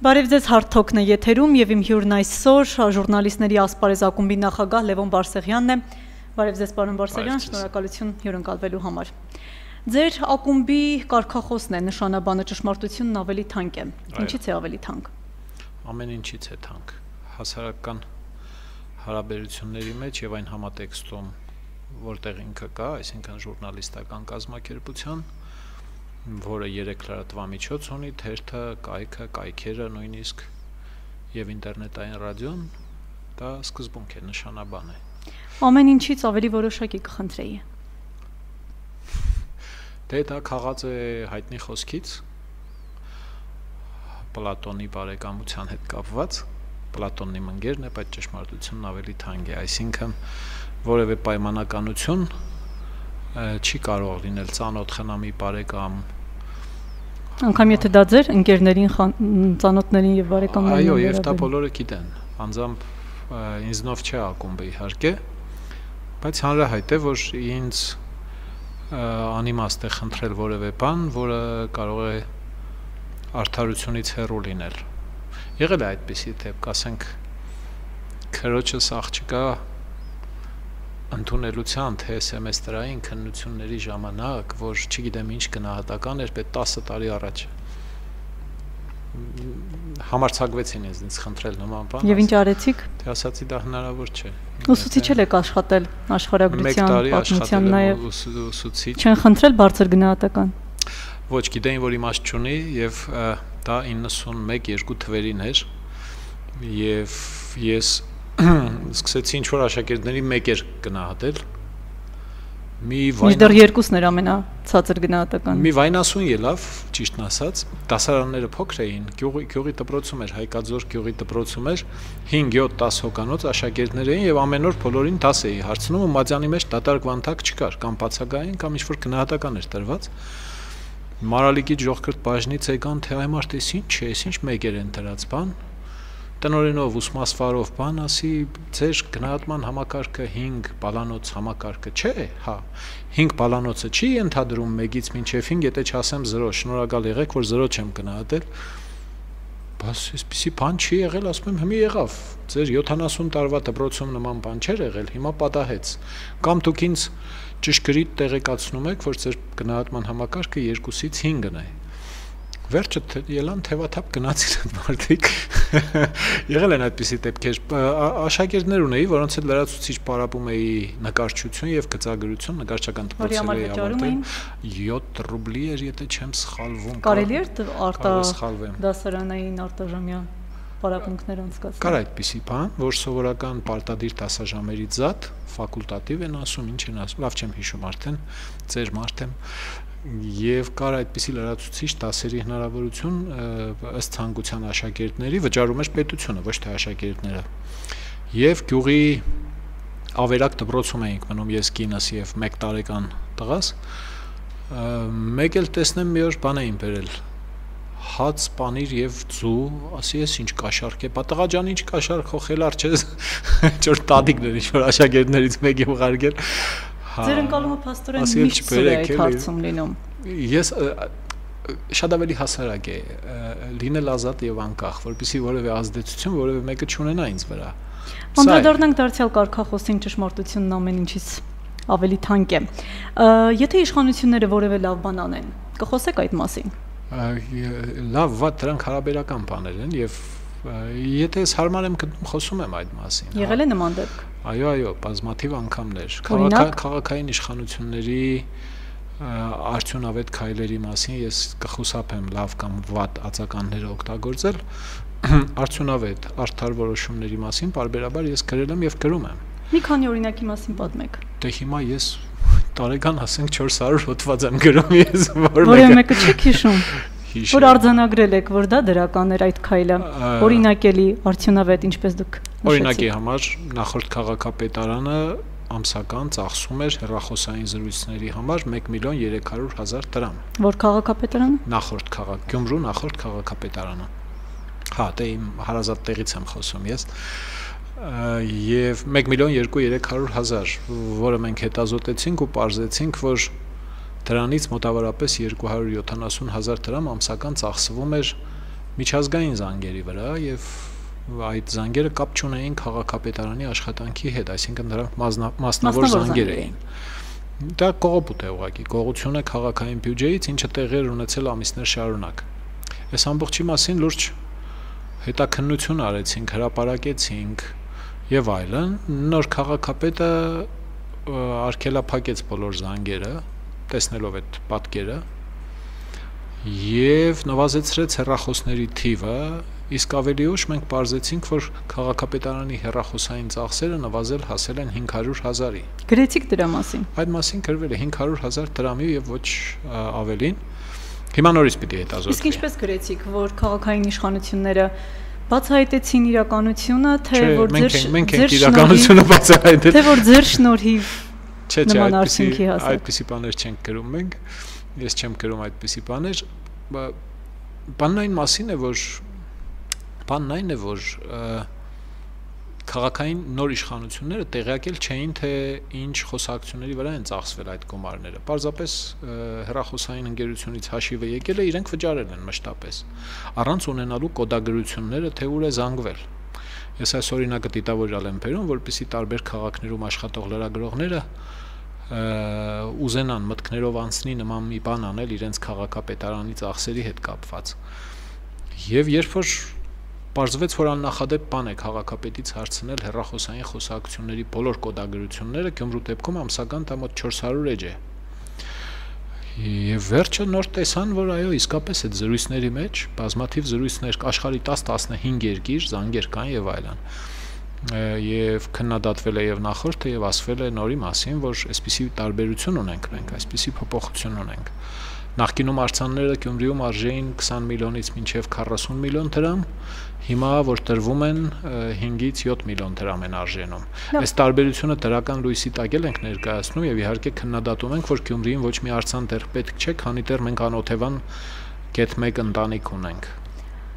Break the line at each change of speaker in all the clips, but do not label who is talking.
Բարև ձեզ հարթոքն է եթերում եւ իմ հյուրն այսօր ժուրնալիստների ասպարեզ ակումբի նախագահ Լևոն Բարսեղյանն է։ Բարև ձեզ պարոն Բարսեղյան, շնորհակալություն հյուրընկալվելու համար։ Ձեր ակումբի կարգախոսն է նշանաբանը ճշմարտությունն ավելի թանկ է։ Ինչից է ավելի թանկ։
Ամեն ինչից է թանկ։ Հասարակական հարաբերությունների մեջ եւ այն համատեքստում, որտեղ ինքը կա, այսինքն ժուրնալիստական կազմակերպության որը 3 լրատվամիջոց ունի, թերթը, կայքը, կայքերը նույնիսկ եւ ինտերնետային ռադիոն, դա սկզբունք է, նշանաբան է։
Ամեն ինչից ավելի որոշակի կխնդրեի։
Դե դա քաղած է հայտնի խոսքից Պլատոնի բարեկամության հետ կապված Պլատոնի մնգերն է, բայց ճշմարտությունն ավելի թանկ է, այսինքն որևէ պայմանականություն չի կարող լինել ծանոթ խնամի բարեկամ
անգամ եթե դա ձեր ընկերներին ծանոթներին եւ բարեկամներին
այո եւ դա բոլորը գիտեն անձամբ ինձնով չէ ակումբը իհարկե բայց հանրահայտ է որ ինձ անիմաստ է խնդրել որևէ բան որը կարող է արդարությունից հեռու լինել եղել է այդպեսի դեպք ասենք քրոջս աղջկա ընդունելության թե սեմեստրային քննությունների ժամանակ, որ չգիտեմ ինչ գնահատական էր, պետք 10 տարի առաջ համարցակվեցին ինձ խնդրել նման բան։
Եվ ինչ արեցիք։
Թե ասացի դա հնարավոր չէ։
Ուսուցիչ եք աշխատել աշխարհագրության պատմության նաև
ուսուցիչ։
Չեն խնդրել բարձր գնահատական։
Ոչ, գիտեին, որ իմաստ չունի եւ դա 91-2 թվերին էր եւ ես սկսեցի ինչ որ աշակերտների մեկ էր գնահատել
մի վայն դեռ երկուսն էր ամենացածր գնահատական
մի վայնասուն ելավ ճիշտն ասած դասարանները փոքր էին գյուղի գյուղի դպրոցում էր հայկաձոր գյուղի դպրոցում էր 5-7-10 հոկանոց աշակերտներ էին եւ ամեն օր բոլորին դաս էի հարցնում ու մատյանի մեջ դատարկ վանտակ չկար կամ բացակային կամ ինչ որ գնահատական էր տրված Մարալիկի ժողկրտ բաժնից եկան թե այ մարդ էս ինչ չէ, էս ինչ մեկ էր ընտրած բան, տնորենով ուսմասվարով բան ասի, ձեր գնահատման համակարգը 5 բալանոց համակարգը չէ, հա։ 5 բալանոցը չի ընդհանրում 1-ից մինչև 5, եթե չասեմ 0, շնորհակալ եղեք, որ 0 չեմ գնահատել։ Բաս այսպեսի բան չի եղել, ասում եմ, հիմա եղավ։ Ձեր 70 տարվա դպրոցում նման բան չէր եղել, հիմա պատահեց։ Կամ դուք ինձ ճշգրիտ տեղեկացնում եք, որ ձեր գնահատման համակարգը 2-ից 5-ն է վերջը ելան թևաթափ գնացին այդ մարդիկ եղել են այդպիսի դեպքեր աշակերտներ ունեի որոնց հետ լրացուցիչ պարապում էի նկարչություն եւ գծագրություն նկարչական դպրոցի ավարտել 7 ռուբլի էր եթե չեմ սխալվում
կարելի էր արտա դասարանային արտաժամյա պարապմունքներ անցկացնել։
Կար այդպիսի բան, որ սովորական պարտադիր դասաժամերից զատ ֆակուլտատիվ են ասում, ինչ են ասում, լավ չեմ հիշում արդեն, ծեր մարդ եմ, եւ կար այդպիսի լրացուցիչ դասերի հնարավորություն ըստ ցանկության աշակերտների վճարում էր պետությունը, ոչ թե աշակերտները։ Եվ գյուղի ավերակ դպրոցում էինք մնում ես կինս եւ 1 տարեկան տղաս մեկ էլ տեսնեմ մի օր բան էին բերել հաց, պանիր եւ ձու, ասի ես ինչ կաշառք է, պատղա ջան ինչ կաշառք խոխելար չես, ճոր տատիկներ ինչ որ աշակերտներից մեկի ուղարկել,
Ձեր ընկալումը փաստորեն միշտ է այդ հարցում լինում։
Ես շատ ավելի հասարակ է լինել ազատ եւ անկախ, որpիսի որևէ ազդեցություն որևէ մեկը չունենա ինձ վրա։
Անդրադառնանք դարձյալ կարգախոսին ճշմարտությունն ամեն ինչից ավելի թանկ է։ Եթե իշխանությունները որևէ լավ բան անեն, կխոսեք այդ մասին։
Լավ, վատ դրանք հարաբերական բաներ են եւ եթե ես հարմար եմ գտնում, խոսում եմ այդ մասին։
Եղել է նման դեպք։
Այո, այո, բազմաթիվ անգամներ։ Քաղաքային իշխանությունների արդյունավետ քայլերի մասին ես կխուսափեմ լավ կամ վատ ածականներ օգտագործել արդյունավետ արդար որոշումների մասին բարբերաբար ես գրել եմ եւ գրում եմ։
Մի քանի օրինակի մասին պատմեք։
Դե հիմա ես տարեկան ասենք 400 հոդված եմ գրում ես,
որ մեկը Որը մեկը չեք հիշում հիշել։ Որ արձանագրել եք, որ դա դրական էր այդ քայլը։ Օրինակելի, արդյունավետ, ինչպես դուք
Օրինակի համար նախորդ քաղաքապետարանը ամսական ծախսում էր հերախոսային զրույցների համար 1 միլիոն 300 հազար դրամ։
Որ քաղաքապետարանը։
Նախորդ քաղաք Գյումրու նախորդ քաղաքապետարանը։ Հա, դե իմ հարազատ տեղից եմ խոսում ես եւ 1 միլիոն 2-300 հազար, որը մենք հետազոտեցինք ու ողջեցինք, որ Դրանից մոտավորապես 270 հազար դրամ ամսական ծախսվում էր միջազգային զանգերի վրա եւ այդ զանգերը կապ չունեին քաղաքապետարանի աշխատանքի հետ, այսինքն դրանք մասնավոր զանգեր էին։ Դա կողոպուտ է ուղղակի, գողությունը քաղաքային բյուջեից, ինչը տեղեր ունեցել ամիսներ շարունակ։ Այս ամբողջի մասին լուրջ հետաքննություն արեցինք, հրապարակեցինք եւ այլն։ Նոր քաղաքապետը արկելափակեց բոլոր զանգերը, տեսնելով այդ պատկերը եւ նվազեցրեց հեռախոսների թիվը, իսկ ավելի ուշ մենք ողջեցինք, որ քաղաքապետարանի հեռախոսային ծախսերը նվազել հասել են 500.000-ի։
Գրեցիք դրա մասին։
Այդ մասին գրվել է 500.000 դրամի եւ ոչ ավելին։ Հիմա նորից պիտի հետազոտվի։
Իսկ ինչպես գրեցիք, որ քաղաքային իշխանությունները բացահայտեցին իրականությունը, թե որ
ձեր մենք ենք իրականությունը բացահայտել։
Թե որ ձեր շնորհիվ
Չէ, չէ, այդպիսի այդպիսի բաներ չենք գրում մենք։ Ես չեմ գրում այդպիսի բաներ։ Բանն այն մասին է, որ բանն այն է, որ քաղաքային նոր իշխանությունները տեղյակել չէին, թե ինչ խոսակցությունների վրա են ծախսվել այդ գումարները։ Պարզապես հերախոսային ընկերությունից հաշիվը եկել է, իրենք վճարել են մշտապես, առանց ունենալու կոդագրությունները, թե ուր է զանգվել։ Ես այս օրինակը դիտավորյալ եմ բերում, որպեսի տարբեր քաղաքներում աշխատող լրագրողները ուզենան մտքներով անցնի նման մի բան անել իրենց քաղաքապետարանի ծախսերի հետ կապված։ Եվ երբ որ Պարզվեց, որ աննախադեպ բան է քաղաքապետից հարցնել հերրախոսային խոսակցությունների բոլոր կոդագրությունները Գյումրու դեպքում ամսական դա մոտ 400 էջ է։ Եվ վերջը նոր տեսան, որ այո, իսկապես այդ զրույցների մեջ բազմաթիվ զրույցներ աշխարհի 10-15 երկիր, զանգեր կան եւ այլն եւ քննադատվել է եւ նախորդը եւ ասվել է նորի մասին, որ այսպիսի տարբերություն ունենք մենք, այսպիսի փոփոխություն ունենք։ Նախկինում արցանները Գյումրիում արժեին 20 միլիոնից մինչև 40 միլիոն դրամ, հիմա որ տրվում են 5-ից 7 միլիոն դրամ են արժենում։ Այս տարբերությունը դրական լույսի տակել ենք ներկայացնում եւ իհարկե քննադատում ենք, որ Գյումրիին ոչ մի արցան դեռ պետք չէ, քանի դեռ մենք անօթևան կետ 1 ընտանիք ունենք։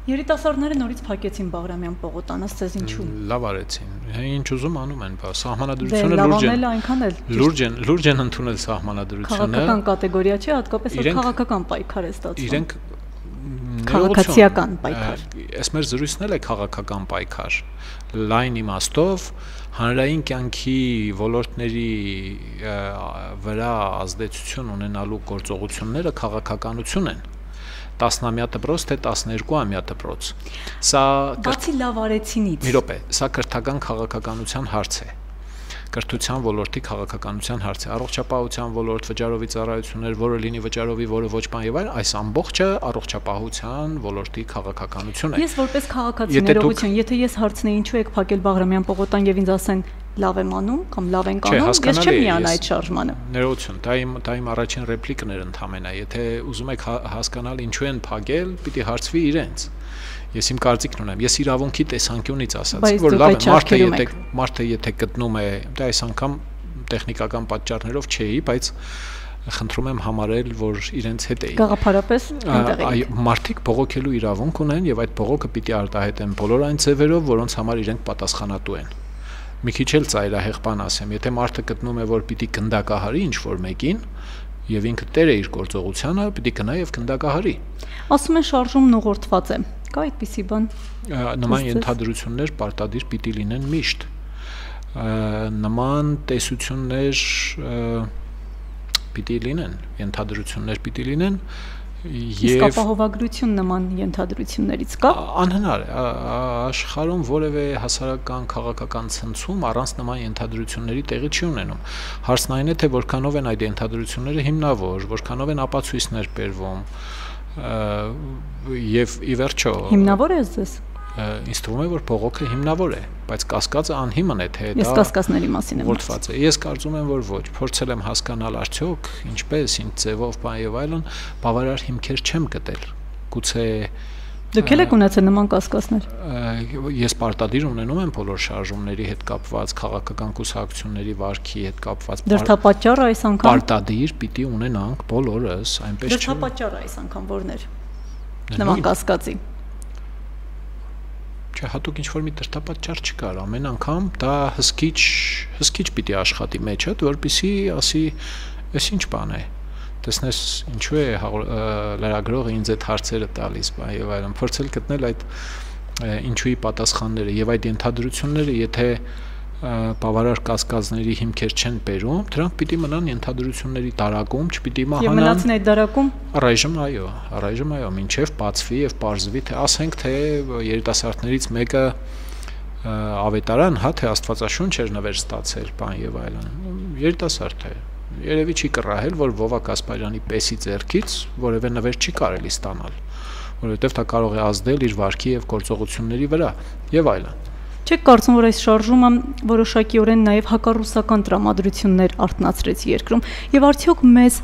Երիտասարդները նորից փակեցին Բաղրամյան պողոտանը, ասես ինչու։
Լավ արեցին։ ինչ ուզում անում են, բա սահմանադրությունը լուրջ է։
այնքան էլ։
Լուրջ են, լուրջ են ընդունել սահմանադրությունը։
Քաղաքական կատեգորիա չէ, հատկապես քաղաքական պայքար է ստացվում։
Իրենք
քաղաքացիական պայքար։
Այս մեր զրույցն էլ է քաղաքական պայքար։ Լայն իմաստով հանրային կյանքի ոլորտների վրա ազդեցություն ունենալու գործողությունները քաղաքականություն են տասնամյա դպրոց թե 12-ամյա դպրոց։ Սա
բացի լավ արեցինից։
Մի րոպե, սա քրթական քաղաքականության հարց է կրթության ոլորտի քաղաքականության հարց է առողջապահության ոլորտ վճարովի ծառայություններ որը լինի վճարովի որը ոչ բան եւ այլն այս ամբողջը առողջապահության ոլորտի քաղաքականություն է
ես որպես քաղաքացի ներողություն եթե ես հարցնեի ինչու եք փակել Բաղրամյան պողոտան եւ ինձ ասեն լավ եմ անում կամ լավ ենք անում, ես չեմ միան այդ շարժմանը։
Ներողություն, դա իմ դա իմ առաջին ռեպլիկն էր ընդհանրապես, եթե ուզում եք հա, հասկանալ ինչու են փակել, պիտի հարցվի իրենց։ Ես իմ կարծիքն ունեմ։ Ես իրավունքի տեսանկյունից ասացի, որ լավ է, մարդը եթե մարդը եթե գտնում է, դա այս անգամ տեխնիկական պատճառներով չէի, բայց խնդրում եմ համարել, որ իրենց հետ էի։
Գաղափարապես այնտեղ
էի։ Մարդիկ բողոքելու իրավունք ունեն եւ այդ բողոքը պիտի արտահայտեն բոլոր այն ձևերով, որոնց համար իրենք պատասխանատու են մի քիչ էլ ծայրահեղ բան ասեմ, եթե մարդը գտնում է, որ պիտի գնդակահարի ինչ որ մեկին, եւ ինքը տեր է իր գործողությանը, պիտի գնա եւ գնդակահարի։
Ասում են շարժումն ուղղորդված է։ Կա այդպիսի բան։
Նման ենթադրություններ պարտադիր պիտի լինեն միշտ։ Նման տեսություններ պիտի լինեն, ենթադրություններ պիտի լինեն,
Իսկ ապահովագրություն նման ենթադրություններից կա։
Անհնար է աշխարհում որևէ հասարակական քաղաքական ցնցում առանց նման ենթադրությունների տեղի չի ունենում։ Հարցն այն է, թե որքանով են այդ ենթադրությունները հիմնավոր, որքանով են ապացույցներ բերվում եւ ի վերջո
հիմնավոր է ձեզ
ինձ թվում է որ բողոքը հիմնավոր է, բայց կասկածը անհիմն է, թե դա
Ես կասկածների մասին եմ
որդված է։ Ես կարծում եմ, որ ոչ, փորձել եմ հասկանալ արդյոք ինչպես, ինչ ձևով, բան եւ այլն, բավարար հիմքեր չեմ գտել։ Գուցե
Դուք եք ունեցել նման կասկածներ։
Ես պարտադիր ունենում եմ բոլոր շարժումների հետ կապված, քաղաքական կուսակցությունների վարքի հետ կապված։
Դրթապաճառը այս անգամ?
պարտադիր պիտի ունենանք բոլորս, այնպես
չէ։ Դրթապաճառը այս անգամ ո՞րն էր։ Նման կասկածի
չէ, հատուկ ինչ որ մի դրտապատճառ չկար, ամեն անգամ դա հսկիչ հսկիչ պիտի աշխատի մեջդ, որpիսի ասի, «Էս ինչ բան է»։ տեսնես ինչու է լրագրողը ինձ այդ հարցերը տալիս, բա եւ այլն, փորձել գտնել այդ ինչուի պատասխանները եւ այդ ենթադրությունները, եթե բավարար կասկածների հիմքեր չեն բերում, դրանք պիտի մնան ենթադրությունների տարակում, չպիտի մահանան։ Եվ
մնացին այդ տարակում։
Առայժմ այո, առայժմ այո, ինչև բացվի եւ parzvi, թե ասենք թե երիտասարդներից մեկը ավետարան, հա, թե Աստվածաշունչ էր նվեր ստացել, բան եւ այլն։ Երիտասարդ է։ Երևի չի կռահել, որ Վովա Կասպարյանի պեսի ձեռքից որևէ նվեր չի կարելի ստանալ, որովհետեւ դա կարող է ազդել իր վարքի եւ գործողությունների վրա եւ այլն։
Չեք կարծում, որ այս շարժումը որոշակիորեն նաև հակառուսական տրամադրություններ արտնացրեց երկրում եւ արդյոք մեզ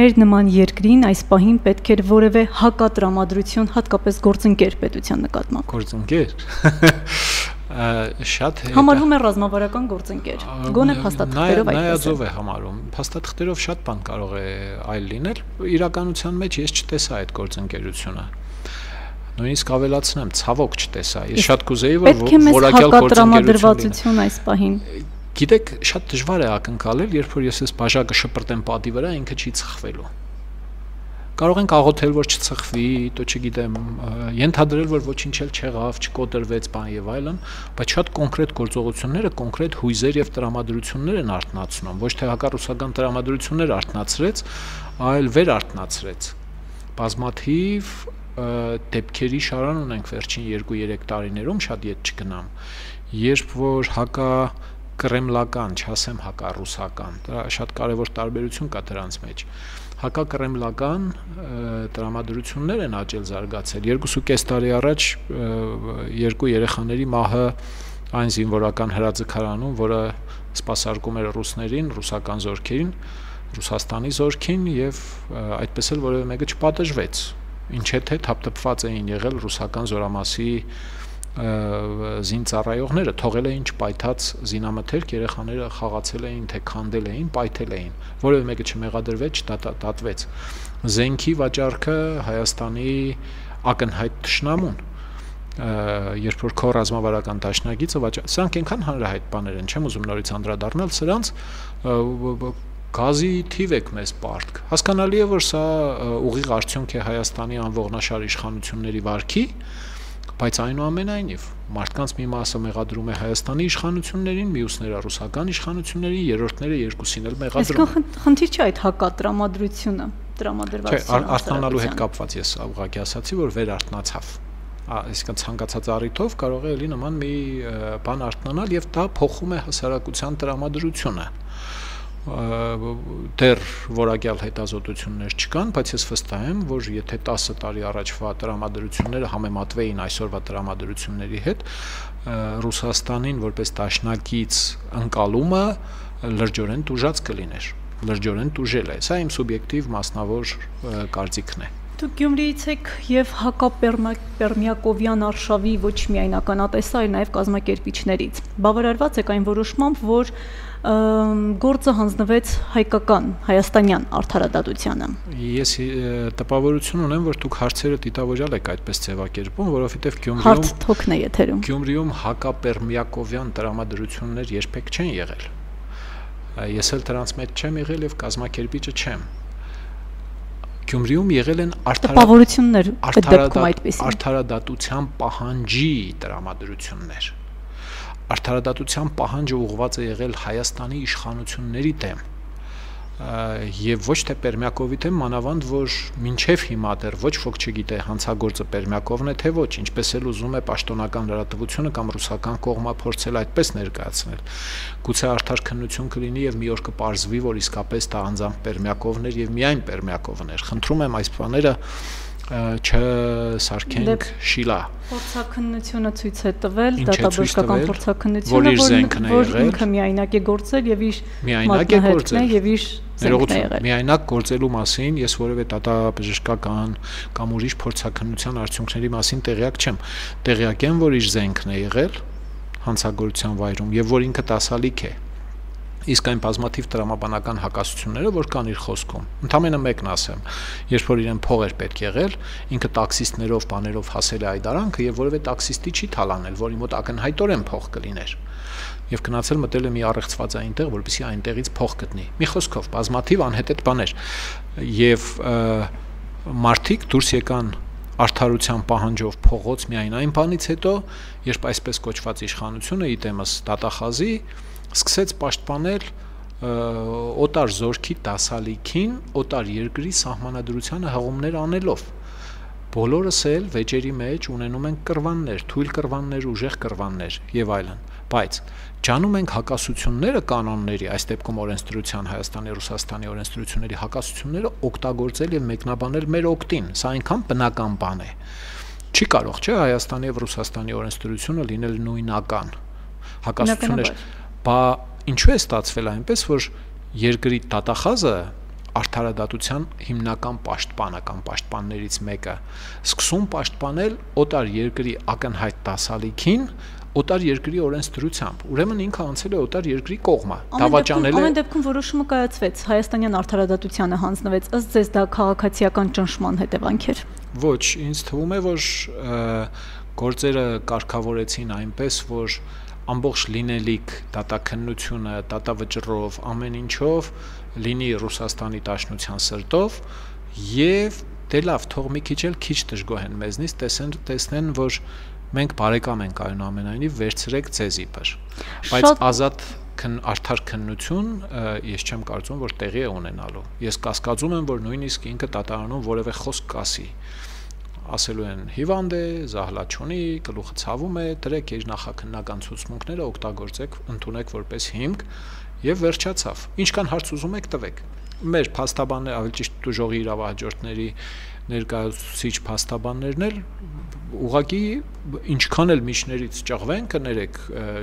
մեր նման երկրին այս պահին պետք էր որևէ հակատրամադրություն, հատկապես գործընկեր պետության նկատմամբ։
Գործընկեր շատ
համարվում է ռազմավարական գործընկեր գոնե փաստաթղթերով այդպես
նայածով է համարում փաստաթղթերով շատ բան կարող է այլ լինել իրականության մեջ ես չտեսա այդ գործընկերությունը նույնիսկ ավելացնեմ, ցավոք չտեսա։ Ես շատ կուզեի, որ
որակյալ գործընկերություն այս պահին։
Գիտեք, շատ դժվար է ակնկալել, երբ որ ես այս բաժակը շպրտեմ պատի վրա, ինքը չի ծխվելու։ Կարող ենք աղոթել, որ չծխվի, то չգիտեմ, ենթադրել, որ ոչինչ էլ չեղավ, չկոտրվեց բան եւ այլն, բայց շատ կոնկրետ գործողությունները, կոնկրետ հույզեր եւ տրամադրություններ են արտնացնում, ոչ թե հակառուսական տրամադրություններ արտնացրեց, այլ վեր արտնացրեց բազմաթիվ դեպքերի շարան ունենք վերջին 2-3 տարիներում, շատ իդ չգնամ, երբ որ հակա կրեմլական, չասեմ հակառուսական, դա շատ կարևոր տարբերություն կա դրանց մեջ հակակրեմլական տրամադրություններ են աճել զարգացել 2.5 տարի առաջ երկու երեխաների մահը այն զինվորական հրաձգարանում որը սпасարկում էր ռուսներին ռուսական զորքերին ռուսաստանի զորքին եւ այդպես էլ որևէ մեկը չպատժվեց ինչ եթե թափթփված էին եղել ռուսական զորամասի զինծառայողները թողել էին չպայթած զինամթերք, երեխաները խաղացել էին, թե քանդել էին, պայթել էին։ Որևէ մեկը չմեղադրվեց, չդատվեց։ Զենքի վաճառքը Հայաստանի ակնհայտ ճշնամուն երբ որ քո ռազմավարական դաշնակիցը վաճառ սրանք այնքան հանրահայտ բաներ են չեմ ուզում նորից անդրադառնալ սրանց գազի թիվ եք մեզ պարտք։ Հասկանալի է, որ սա ուղիղ արդյունք է Հայաստանի անողնաշար իշխանությունների վարքի, բայց այնուամենայնիվ մարդկանց մի մասը մեղադրում է Հայաստանի իշխանություններին, մյուսները ռուսական իշխանություններին, երրորդները երկուսին էլ մեղադրում։
Այսինքն խնդիր չէ այդ հակատրամադրությունը, տրամադրվածությունը։
Չէ, արթնանալու հետ կապված ես ուղղակի ասացի, որ վեր արթնացավ այսինքն ցանկացած առիթով կարող է ելի նման մի բան արտնանալ եւ դա փոխում է հասարակության տրամադրությունը դեռ որակյալ հետազոտություններ չկան, բայց ես վստահ եմ, որ եթե 10 տարի առաջվա տրամադրությունները համեմատվեին այսօրվա տրամադրությունների հետ, Ռուսաստանին որպես տաշնակից ընկալումը լրջորեն տուժած կլիներ լրջորեն տուժել է։ Սա իմ սուբյեկտիվ մասնավոր կարծիքն է։
Դուք Գյումրիից եք եւ հակապերմյակովյան արշավի ոչ միայն ականատեսը, այլ նաեւ կազմակերպիչներից։ Բավարարված եք այն որոշմամբ, որ գործը հանձնվեց հայկական հայաստանյան արդարադատությանը։
Ես տպավորություն ունեմ, որ դուք հարցերը դիտավորյալ եք այդպես ձևակերպում, որովհետև Գյումրիում
Հարց թոքն է եթերում։
Գյումրիում հակապերմյակովյան տրամադրություններ երբեք չեն եղել։ Ես էլ դրանց մեջ չեմ եղել եւ կազմակերպիչը չեմ։ Գյումրիում եղել են
արդարադատություններ այդ դեպքում այդպես։
Արդարադատության պահանջի տրամադրություններ արդարադատության պահանջը ուղղված է եղել Հայաստանի իշխանությունների դեմ եւ ոչ թե Պերմյակովի դեմ մանավանդ որ մինչեւ հիմա դեռ ոչ ոք չգիտե հանցագործը Պերմյակովն է թե ոչ ինչպես էլ ուզում է պաշտոնական լրատվությունը կամ ռուսական կողմը փորձել այդպես ներկայացնել գուցե արդար քննություն կլինի եւ մի օր կպարզվի որ իսկապես դա անձամբ Պերմյակովն էր եւ միայն Պերմյակովն էր խնդրում եմ այս բաները չսարքենք շիլա։
Փորձակնությունը ցույց է տվել, դատաբժշկական փորձակնությունը, որ ինքը միայնակ է գործել եւ իր
միայնակ է գործել
եւ իր
ներողություն միայնակ գործելու մասին ես որևէ դատաբժշկական կամ ուրիշ փորձակնության արդյունքների մասին տեղյակ չեմ։ Տեղյակ եմ, որ իր զենքն է եղել հանցագործության վայրում եւ որ ինքը տասալիք է իսկ այն բազմաթիվ տրամաբանական հակասությունները, որ կան իր խոսքում։ Ընդամենը մեկն ասեմ, երբ որ իրեն փող էր պետք եղել, ինքը տաքսիստներով, բաներով հասել է այդ արանքը եւ որևէ տաքսիստի չի թալանել, որի մոտ ակնհայտորեն փող կլիներ եւ գնացել մտել է մի առեղծվածային տեղ, որպեսզի այնտեղից փող գտնի։ Մի խոսքով, բազմաթիվ անհետետ բաներ։ եւ մարդիկ դուրս եկան արդարության պահանջով փողոց միայն այն բանից հետո, երբ այսպես կոչված իշխանությունը իտեմս դատախազի սկսեց պաշտպանել օտար զորքի դասալիքին օտար երկրի սահմանադրությանը հղումներ անելով բոլորս էլ վեճերի մեջ ունենում ենք կրվաններ, թույլ կրվաններ, ուժեղ կրվաններ եւ այլն բայց ջանում ենք հակասությունները կանոնների, այս դեպքում օրենսդրության Հայաստանի Ռուսաստանի օրենսդրությունների հակասությունները օգտագործել եւ մեկնաբանել մեր օգտին։ Սա այնքան բնական բան է։ Չի կարող, չէ, Հայաստանի եւ Ռուսաստանի օրենսդրությունը լինել նույնական։ Հակասություններ, բա ինչու է ստացվել այնպես, որ երկրի դատախազը արդարադատության հիմնական պաշտպանը կամ պաշտպաններից մեկը սկսում պաշտպանել օտար երկրի ակնհայտ դասալիքին օտար երկրի օրենսդրությամբ։ Ուրեմն ինքը անցել է օտար երկրի կողմը։
Դավաճանել է Ամեն դեպքում որոշումը կայացվեց, Հայաստանյան արդարադատությանը հանձնվեց, ըստ ձեզ դա քաղաքացիական ճնշման հետևանք էր։
Ոչ, ինձ թվում է, որ գործերը կարգավորեցին այնպես, որ ամբողջ լինելիք դատաքննությունը, դատավճռով, ամեն ինչով լինի Ռուսաստանի Դաշնության սրտով եւ դե լավ, թող մի քիչ էլ քիչ դժգոհ են մեզնից, տեսեն տեսնեն, որ մենք բարեկամ ենք այնուամենայնիվ վերցրեք ձեզի բր բայց ազատ քն արդար քննություն ես չեմ կարծում որ տեղի է ունենալու ես կասկածում եմ որ նույնիսկ ինքը դատարանում որևէ խոսք կասի ասելու են հիվանդ է, զահլա չունի, գլուխը ցավում է, դրեք իր նախաքննական ցուցմունքները օգտագործեք, ընդունեք որպես հիմք եւ վերջացավ։ Ինչքան հարց ուզում եք տվեք։ Մեր փաստաբանները, ավելի ճիշտ դժողի իրավահաջորդների ներկայացուցիչ փաստաբաններն էլ ուղղակի ինչքան էլ միջներից ճղվեն կներեք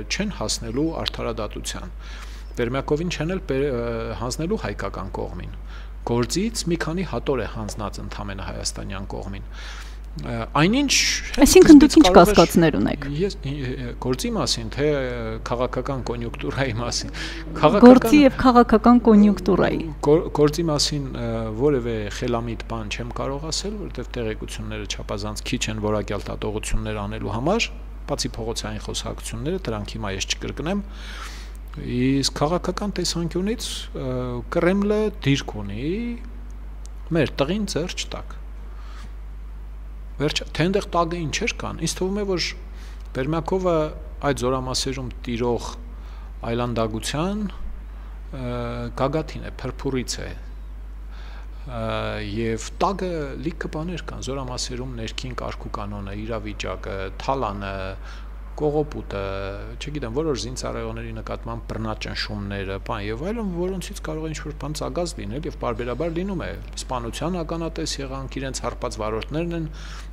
չեն հասնելու արդարադատության Պերմյակովին չեն էլ հանձնելու հայկական կողմին գործից մի քանի հատոր է հանձնած ընդամենը հայաստանյան կողմին այնինչ
այսինքն դուք ինչ կասկածներ ունեք?
Ես գործի մասին թե քաղաքական կոնյունկտուրայի մասին
քաղաքական գործի եւ քաղաքական կոնյունկտուրայի
գործի մասին որևէ խելամիտ բան չեմ կարող ասել որովհետեւ տեղեկությունները չափազանց քիչ են որակյալ տատողություններ անելու համար բացի փողոցային խոսակցությունները դրանք հիմա ես չկրկնեմ իսկ քաղաքական տեսանկյունից Կրեմլը դիրք ունի մեր տղին ծեր չտակ Վերջ թե այնտեղ տագը ինչեր կան։ Ինձ թվում է, որ Բերմակովը այդ զորամասերում տիրող այլանդագության գագաթին է, փրփուրից է եւ տագը լիքը բաներ կան զորամասերում ներքին կարգու կանոնը, իրավիճակը, թալանը, կողոպուտը, չգիտեմ, որոշ զինծառայողների նկատմամբ բռնաճնշումները, բան եւ այլն, որոնցից կարող է ինչ-որ բան ցագած լինել եւ բարբերաբար լինում է։ Սպանության ականատես եղանք իրենց հարբած վարորդներն են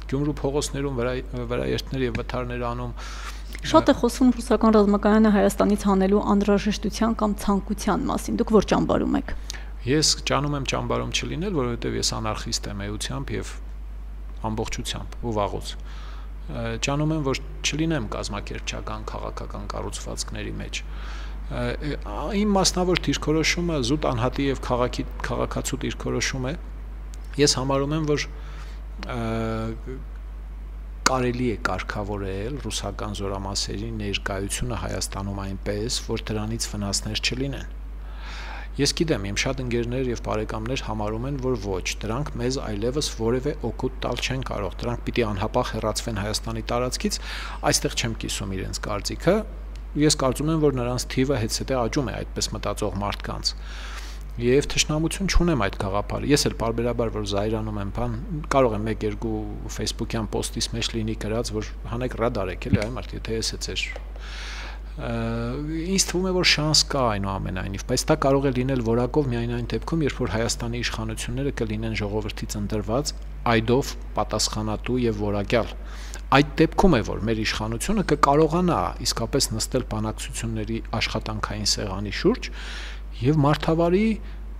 Գյումրու փողոցներում վրա վրաերթներ եւ վթարներ անում
Շատ է խոսում ռուսական ռազմակայանը Հայաստանից հանելու անհրաժեշտության կամ ցանկության մասին։ Դուք որ ճամբարում եք։
Ես ճանում եմ ճամբարում չլինել, որովհետև ես անարխիստ եմ էությամբ եւ ամբողջությամբ ու վաղուց ճանում եմ, որ չլինեմ կազմակերպչական քաղաքական կառուցվածքների մեջ իմ մասնավոր դիրքորոշումը զուտ անհատի եւ քաղաքի քաղաքացու դիրքորոշում է ես համարում եմ որ կարելի է կարգավորել ռուսական զորամասերի ներկայությունը Հայաստանում այնպես, որ դրանից վնասներ չլինեն Ես գիտեմ, իմ շատ ընկերներ եւ բարեկամներ համարում են, որ ոչ, դրանք մեզ այլևս որևէ օգուտ տալ չեն կարող։ Դրանք պիտի անհապաղ հեռացվեն Հայաստանի տարածքից, այստեղ չեմ կիսում իրենց կարծիքը։ Ես կարծում եմ, որ նրանց թիվը հետսետե աճում է այդպես մտածող մարդկանց եւ թշնամություն չունեմ այդ գաղափարը։ Ես էլ բարբերաբար որ զայրանում եմ, բան կարող եմ 1-2 Facebook-յան post-ից մեջ լինի գրած, որ հանեք ռադարեք, էլի այ մարդ, եթե ես է ձեր ինձ թվում է որ շանս կա այնուամենայնիվ, բայց դա կարող է լինել որակով միայն այն դեպքում, երբ որ Հայաստանի իշխանությունները կլինեն ժողովրդից ընտրված, այդով պատասխանատու եւ որակյալ։ Այդ դեպքում է որ մեր իշխանությունը կկարողանա իսկապես նստել բանակցությունների աշխատանքային սեղանի շուրջ եւ մարդավարի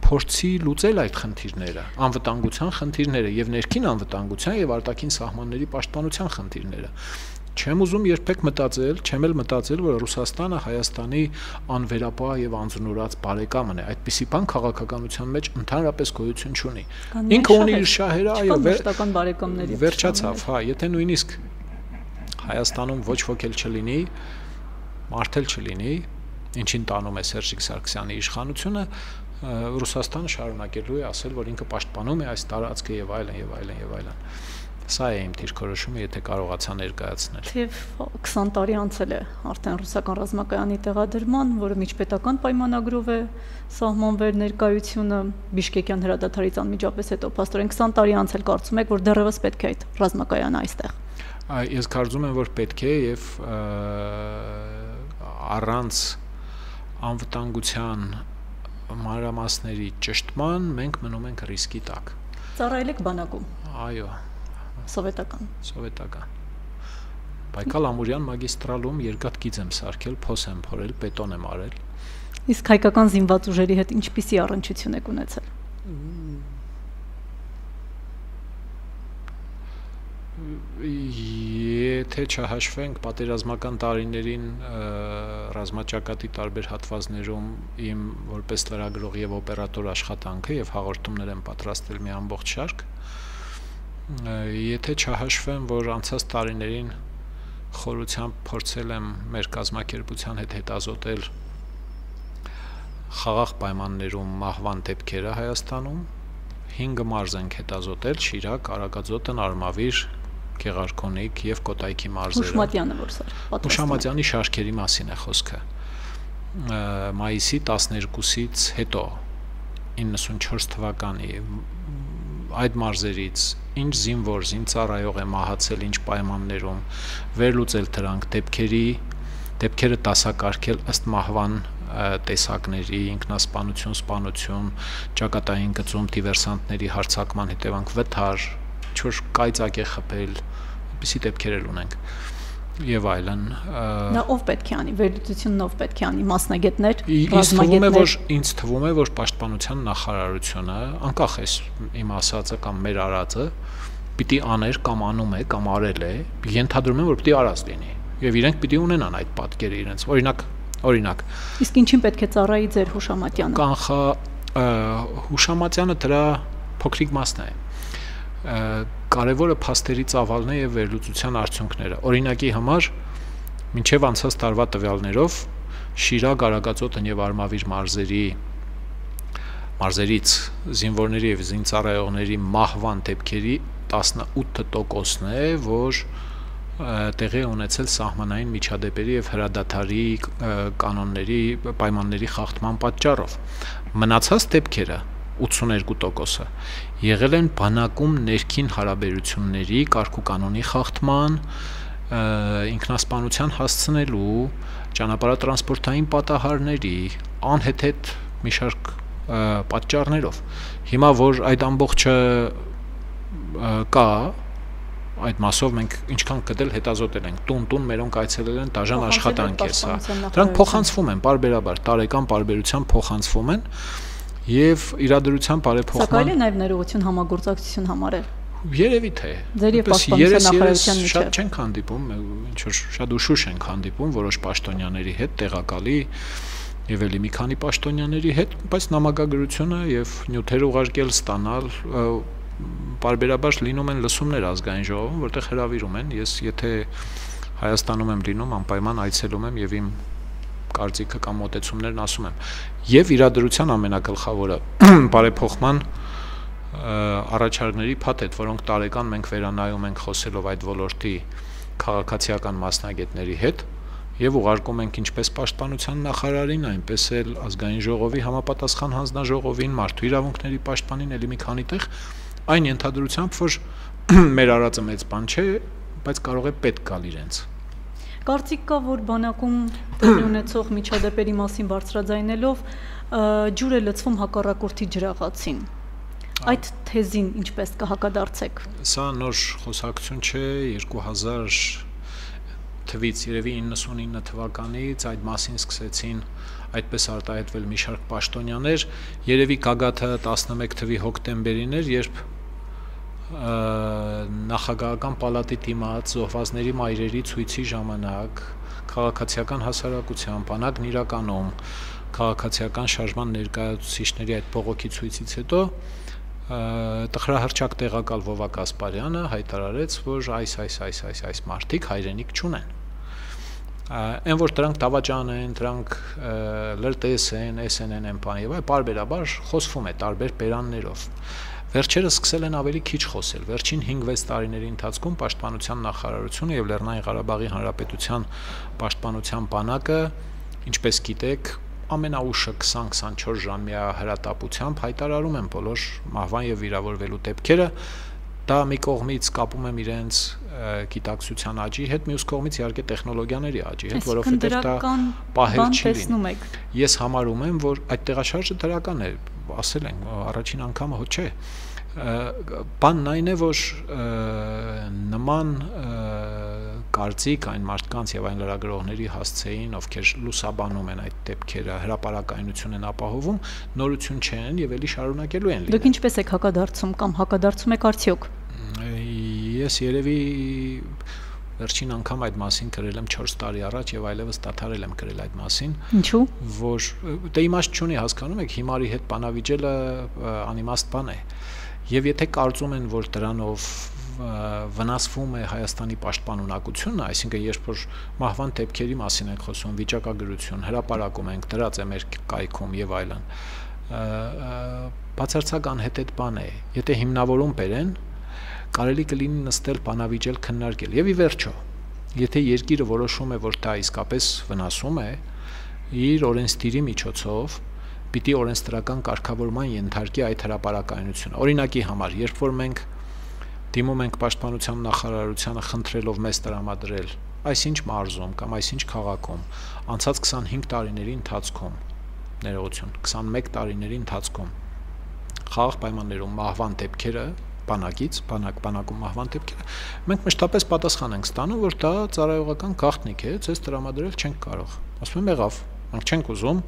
փորձի լուծել այդ խնդիրները, անվտանգության խնդիրները եւ ներքին անվտանգության եւ արտաքին սահմանների պաշտպանության խնդիրները չեմ ուզում երբեք մտածել, չեմ էլ մտածել, որ Ռուսաստանը Հայաստանի անվերապահ եւ անձնուրաց բարեկամն է։ Այդպիսի բան քաղաքականության մեջ ընդհանրապես գոյություն չունի։ Ինքը ունի իր շահերը,
այո, վերջական բարեկամների։
Վերջացավ, հա, եթե նույնիսկ Հայաստանում ոչ ոք էլ չլինի, մարդ էլ չլինի, ինչին տանում է Սերժիկ Սարգսյանի իշխանությունը, Ռուսաստանը շարունակելու է ասել, որ ինքը պաշտպանում է այս տարածքը եւ այլն եւ այլն եւ այլն։ Սա է իմ դիրքորոշումը, եթե կարողացա ներկայացնել։
Եվ 20 տարի անցել է արդեն ռուսական ռազմակայանի տեղադրման, որը միջպետական պայմանագրով է սահմանվել ներկայությունը Բիշկեկյան հրադադարից անմիջապես հետո։ Պաստորեն 20 տարի անցել կարծում եք, որ դեռևս պետք է այդ ռազմակայանը այստեղ։
Ես կարծում եմ, որ պետք է եւ առանց անվտանգության մանրամասների ճշտման մենք մնում ենք ռիսկի տակ։
Ծառայել եք բանակում։
Այո,
Սովետական։
Սովետական։ Բայկալ ամուրյան մագիստրալում երկաթ գիծ եմ սարքել, փոս եմ փորել, բետոն եմ արել։
Իսկ հայկական զինված ուժերի հետ ինչպիսի առնչություն եք ունեցել։
Եթե չհաշվենք պատերազմական տարիներին ռազմաճակատի տարբեր հատվածներում իմ որպես լրագրող եւ օպերատոր աշխատանքը եւ հաղորդումներ եմ պատրաստել մի ամբողջ շարք, եթե չհաշվեմ, որ անցած տարիներին խորությամբ փորձել եմ մեր կազմակերպության հետ հետազոտել խաղաղ պայմաններում մահվան դեպքերը Հայաստանում 5 մարզ ենք հետազոտել Շիրակ, Արագածոտն, Արմավիր, Գեղարքոնիկ եւ Կոտայքի մարզերը։
Հուշմատյանը որ սա։
Հուշամատյանի շարքերի մասին է խոսքը։ Մայիսի 12-ից հետո 94 թվականի այդ մարզերից ինչ զինվոր, զինծառայող է մահացել ինչ պայմաններում, վերլուծել դրանք դեպքերի, դեպքերը տասակարգել ըստ մահվան տեսակների, ինքնասպանություն, սպանություն, ճակատային գծում դիվերսանտների հարցակման հետևանք վթար, չոր կայծակ է խփել, այդպիսի դեպքեր էլ ունենք եւ այլն
դա ով պետք է անի վերլուծությունն ով պետք է անի մասնագետներ
ռազմագետներ որ ինձ թվում է որ պաշտպանության նախարարությունը անկախ է իմ ասածը կամ մեր արածը պիտի աներ կամ անում է կամ արել է ենթադրում եմ որ պիտի արած լինի եւ իրենք պիտի ունենան այդ պատկերը իրենց օրինակ օրինակ
իսկ ինչին պետք է ծառայի ձեր հուշամատյանը
կանխա հուշամատյանը դրա փոքրիկ մասն է կարևորը փաստերի ծավալն է եւ վերլուծության արդյունքները։ Օրինակի համար մինչև անցած տարվա տվյալներով Շիրակ, Արագածոտն եւ Արմավիր մարզերի մարզերից զինվորների եւ զինծառայողների մահվան դեպքերի 18%-ն է, որ տեղի ունեցել սահմանային միջադեպերի եւ հրադադարի կանոնների պայմանների խախտման պատճառով։ Մնացած դեպքերը 82%-ը եղել են բանակում ներքին հարաբերությունների կարգուկանոնի խախտման, ինքնասպանության հասցնելու, ճանապարհատրանսպորտային պատահարների, անհեթեթ մի շարք պատճառներով։ Հիմա որ այդ ամբողջը կա, այդ մասով մենք ինչքան կդել հետազոտել ենք տուն-տուն մերոնք այցելել են դաժան աշխատանք է սա դրանք փոխանցվում են բարբերաբար տարեկան բարբերությամբ փոխանցվում են եւ իրադրության բարեփոխման
Սակայն է նաեւ ներողություն համագործակցություն համարել
Երևի թե
Ձեր եւ պաշտպանության նախարարության միջեւ
շատ չենք հանդիպում, ինչ որ շատ ուշուշ ենք հանդիպում որոշ պաշտոնյաների հետ տեղակալի եւ էլի մի քանի պաշտոնյաների հետ, բայց նամակագրությունը եւ նյութեր ուղարկել ստանալ բարբերաբար լինում են լսումներ ազգային ժողովում, որտեղ հրավիրում են։ Ես եթե Հայաստանում եմ լինում, անպայման այցելում եմ եւ իմ կարծիքը կամ մտեցումներն ասում եմ եւ իրադրության ամենագլխավորը բարեփոխման առաջարկների փաթեթ, որոնք տարեկան մենք վերանայում ենք խոսելով այդ ոլորտի քաղաքացիական մասնագետների հետ եւ ուղարկում ենք ինչպես պաշտպանության նախարարին, այնպես էլ ազգային ժողովի համապատասխան հանձնաժողովին, մարդու իրավունքների պաշտպանին, ելի մի քանի տեղ այն ենթադրությամբ, որ մեր արածը մեծ բան չէ, բայց կարող է պետք գալ իրենց։
Կարծիք կա, որ բանակում տեղի ունեցող միջադեպերի մասին բարձրաձայնելով ջուր է լցվում հակառակորդի ջրաղացին։ Այդ թեզին ինչպես կհակադարձեք։
Սա նոր խոսակցություն չէ 2000 թվից երևի 99 թվականից այդ մասին սկսեցին այդպես արտահայտվել մի շարք պաշտոնյաներ երևի Կագաթը 11 թվի հոկտեմբերին էր երբ նախագահական պալատի դիմաց զոհվածների մայրերի ցույցի ժամանակ քաղաքացիական հասարակության բանակն իրականում քաղաքացիական շարժման ներկայացուցիչների այդ բողոքի ցույցից հետո տխրահրճակ տեղակալ Վովակ Ասպարյանը հայտարարեց, որ այս այս այս այս այս մարտիկ հայրենիք չունեն։ այն որ դրանք դավաճան են, դրանք լրտես են, SNN են բան եւ այլ բարբերաբար խոսվում է տարբեր բերաններով։ Վերջերս սկսել են ավելի քիչ խոսել։ Վերջին 5-6 տարիների ընթացքում Պաշտպանության նախարարությունը եւ Լեռնային Ղարաբաղի Հանրապետության Պաշտպանության բանակը, ինչպես գիտեք, ամենաուշը 20-24 ժամյա հրատապությամբ հայտարարում են բոլոր մահվան եւ վիրավորվելու դեպքերը դա մի կողմից կապում եմ իրենց գիտակցության աճի հետ, մյուս կողմից իհարկե տեխնոլոգիաների աճի հետ,
որովհետև դա պահել չի լինում։
Ես համարում եմ, որ այդ տեղաշարժը դրական է, ասել են առաջին անգամը հո չէ բանն այն է որ նման կարծիք այն մարդկանց եւ այն լրագրողների հասցեին ովքեր լուսաբանում են այդ դեպքերը հրաապարակայնություն են ապահովում նորություն չեն եւ ելի շարունակելու են
լինել դուք ինչպես եք հակադարձում կամ հակադարձում եք արդյոք?
Ես երևի վերջին անգամ այդ մասին գրել եմ 4 տարի առաջ եւ այլևս դադարել եմ գրել այդ մասին։
Ինչու՞։
Որ դե իմաստ չունի, հասկանում եք, հիմարի հետ բանավիճելը անիմաստ բան է։ Եվ եթե կարծում են, որ դրանով վնասվում է Հայաստանի պաշտպանունակությունը, այսինքն երբ որ մահվան դեպքերի մասին ենք խոսում, վիճակագրություն, հրաապարակում ենք, դրած է մեր կայքում եւ այլն, բացարձակ անհետետ բան է։ Եթե հիմնավորում բերեն, կարելի կլինի նստել բանավիճել քննարկել։ Եվ ի վերջո, եթե երկիրը որոշում է, որ դա իսկապես վնասում է, իր օրենսդիրի միջոցով պիտի օրենսդրական կարգավորման ենթարկի այդ հրաապարակայնությունը։ Օրինակի համար, երբ որ մենք դիմում ենք պաշտպանության նախարարությանը խնդրելով մեզ տրամադրել այսինչ մարզում կամ այսինչ քաղաքում անցած 25 տարիների ընթացքում ներողություն 21 տարիների ընթացքում խաղաղ պայմաններում մահվան դեպքերը բանակից, բանակ բանակում մահվան դեպքերը, մենք մշտապես պատասխան ենք ստանում, որ դա ծառայողական գաղտնիք է, ցես տրամադրել չենք կարող։ Ասում եմ եղավ, մենք չենք ուզում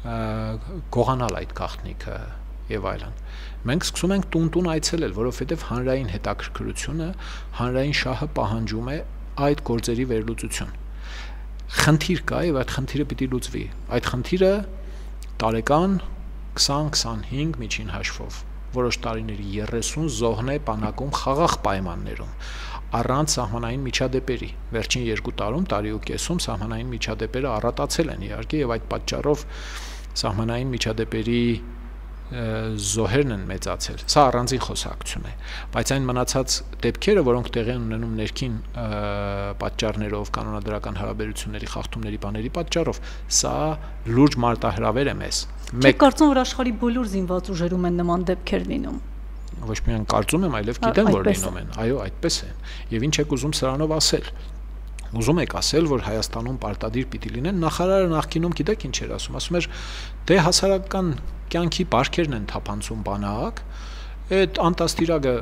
գողանալ այդ գաղտնիքը եւ այլն։ Մենք սկսում ենք տուն-տուն այցելել, որովհետեւ հանրային հետաքրքրությունը, հանրային շահը պահանջում է այդ գործերի վերլուծություն։ Խնդիր կա եւ այդ խնդիրը պիտի լուծվի։ Այդ խնդիրը տարեկան 20-25 միջին հաշվով որոշ տարիների 30 զոհն է բանակում խաղաղ պայմաններում առանց սահմանային միջադեպերի։ Վերջին 2 տարում, տարի ու կեսում սահմանային միջադեպերը առատացել են իհարկե եւ այդ պատճառով սահմանային միջադեպերի զոհերն են մեծացել։ Սա առանձին խոսակցություն է, բայց այն մնացած դեպքերը, որոնք տեղի են ունենում ներքին պատճառներով, կանոնադրական հարաբերությունների խախտումների բաների պատճառով, սա լուրջ մարտահրավեր է մեզ։
Մեկ կարծում որ աշխարհի բոլոր զինված ուժերում են նման դեպքեր լինում
ոչ միայն կարծում եմ, այլև գիտեմ, որ լինում են։ Այո, այդպես է։ Եվ ինչ եք ուզում սրանով ասել ուզում եք ասել, որ Հայաստանում պարտադիր պիտի լինեն, նախարարը նախկինում գիտեք ինչ էր ասում, ասում էր դե հասարակական կյանքի բարքերն են թափանցում բանակ, այդ անտաստիրակը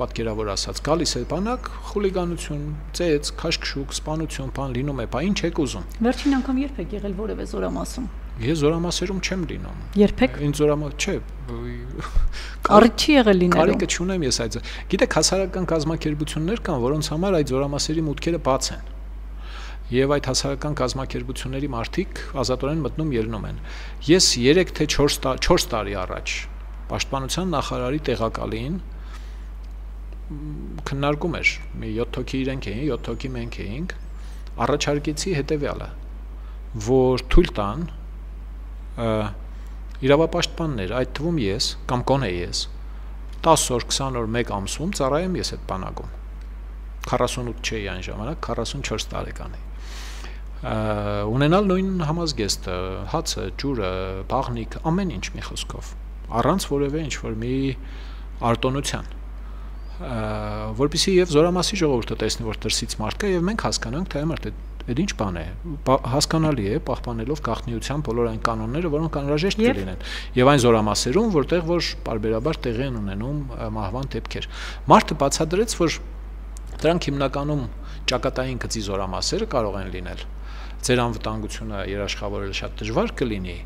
պատկերավոր ասած գալիս է բանակ, խուլիգանություն, ծեծ, քաշքշուկ, սպանություն, բան լինում է, բա ինչ եք ուզում։
Վերջին անգամ երբ եք եղել որևէ զորամասում։
Ես զորամասերում չեմ լինում։
Երբեք։
Ինձ զորամաս չէ։
Կարիք չի եղել լինելու։
Կարիքը չունեմ ես այդ։ Գիտեք, հասարակական կազմակերպություններ կան, որոնց համար այդ զորամասերի մուտքերը բաց են եւ այդ հասարակական կազմակերպությունների մարդիկ ազատորեն մտնում ելնում են։ Ես 3 թե 4 տա, 4 տարի առաջ պաշտպանության նախարարի տեղակալին քննարկում էր։ Մի 7 հոգի իրենք էին, 7 հոգի մենք էինք։ Առաջարկեցի հետեւյալը, որ թույլ տան իրավապաշտպաններ, այդ թվում ես կամ կոնե ես 10 օր, 20 օր, 1 ամսում ծառայեմ ես այդ բանակում 48 չէի այն ժամանակ 44 տարեկան էի ունենալ նույն համազգեստը, հացը, ջուրը, բաղնիկ, ամեն ինչ մի խոսքով, առանց որևէ ինչ որ մի արտոնության որpիսի եւ զորամասի ժողովուրդը տեսնի որ դրսից մարդ կա եւ մենք հասկանանք թե է այդ ինչ բան է հասկանալի է պահպանելով գաղտնիության բոլոր այն կանոնները որոնք անհրաժեշտ կլինեն եւ այն զորամասերում որտեղ որ բարբերաբար տեղի են ունենում մահվան դեպքեր մարդը բացադրեց որ դրանք հիմնականում ճակատային գծի զորամասերը կարող են լինել ձեր անվտանգությունը երաշխավորելը շատ դժվար կլինի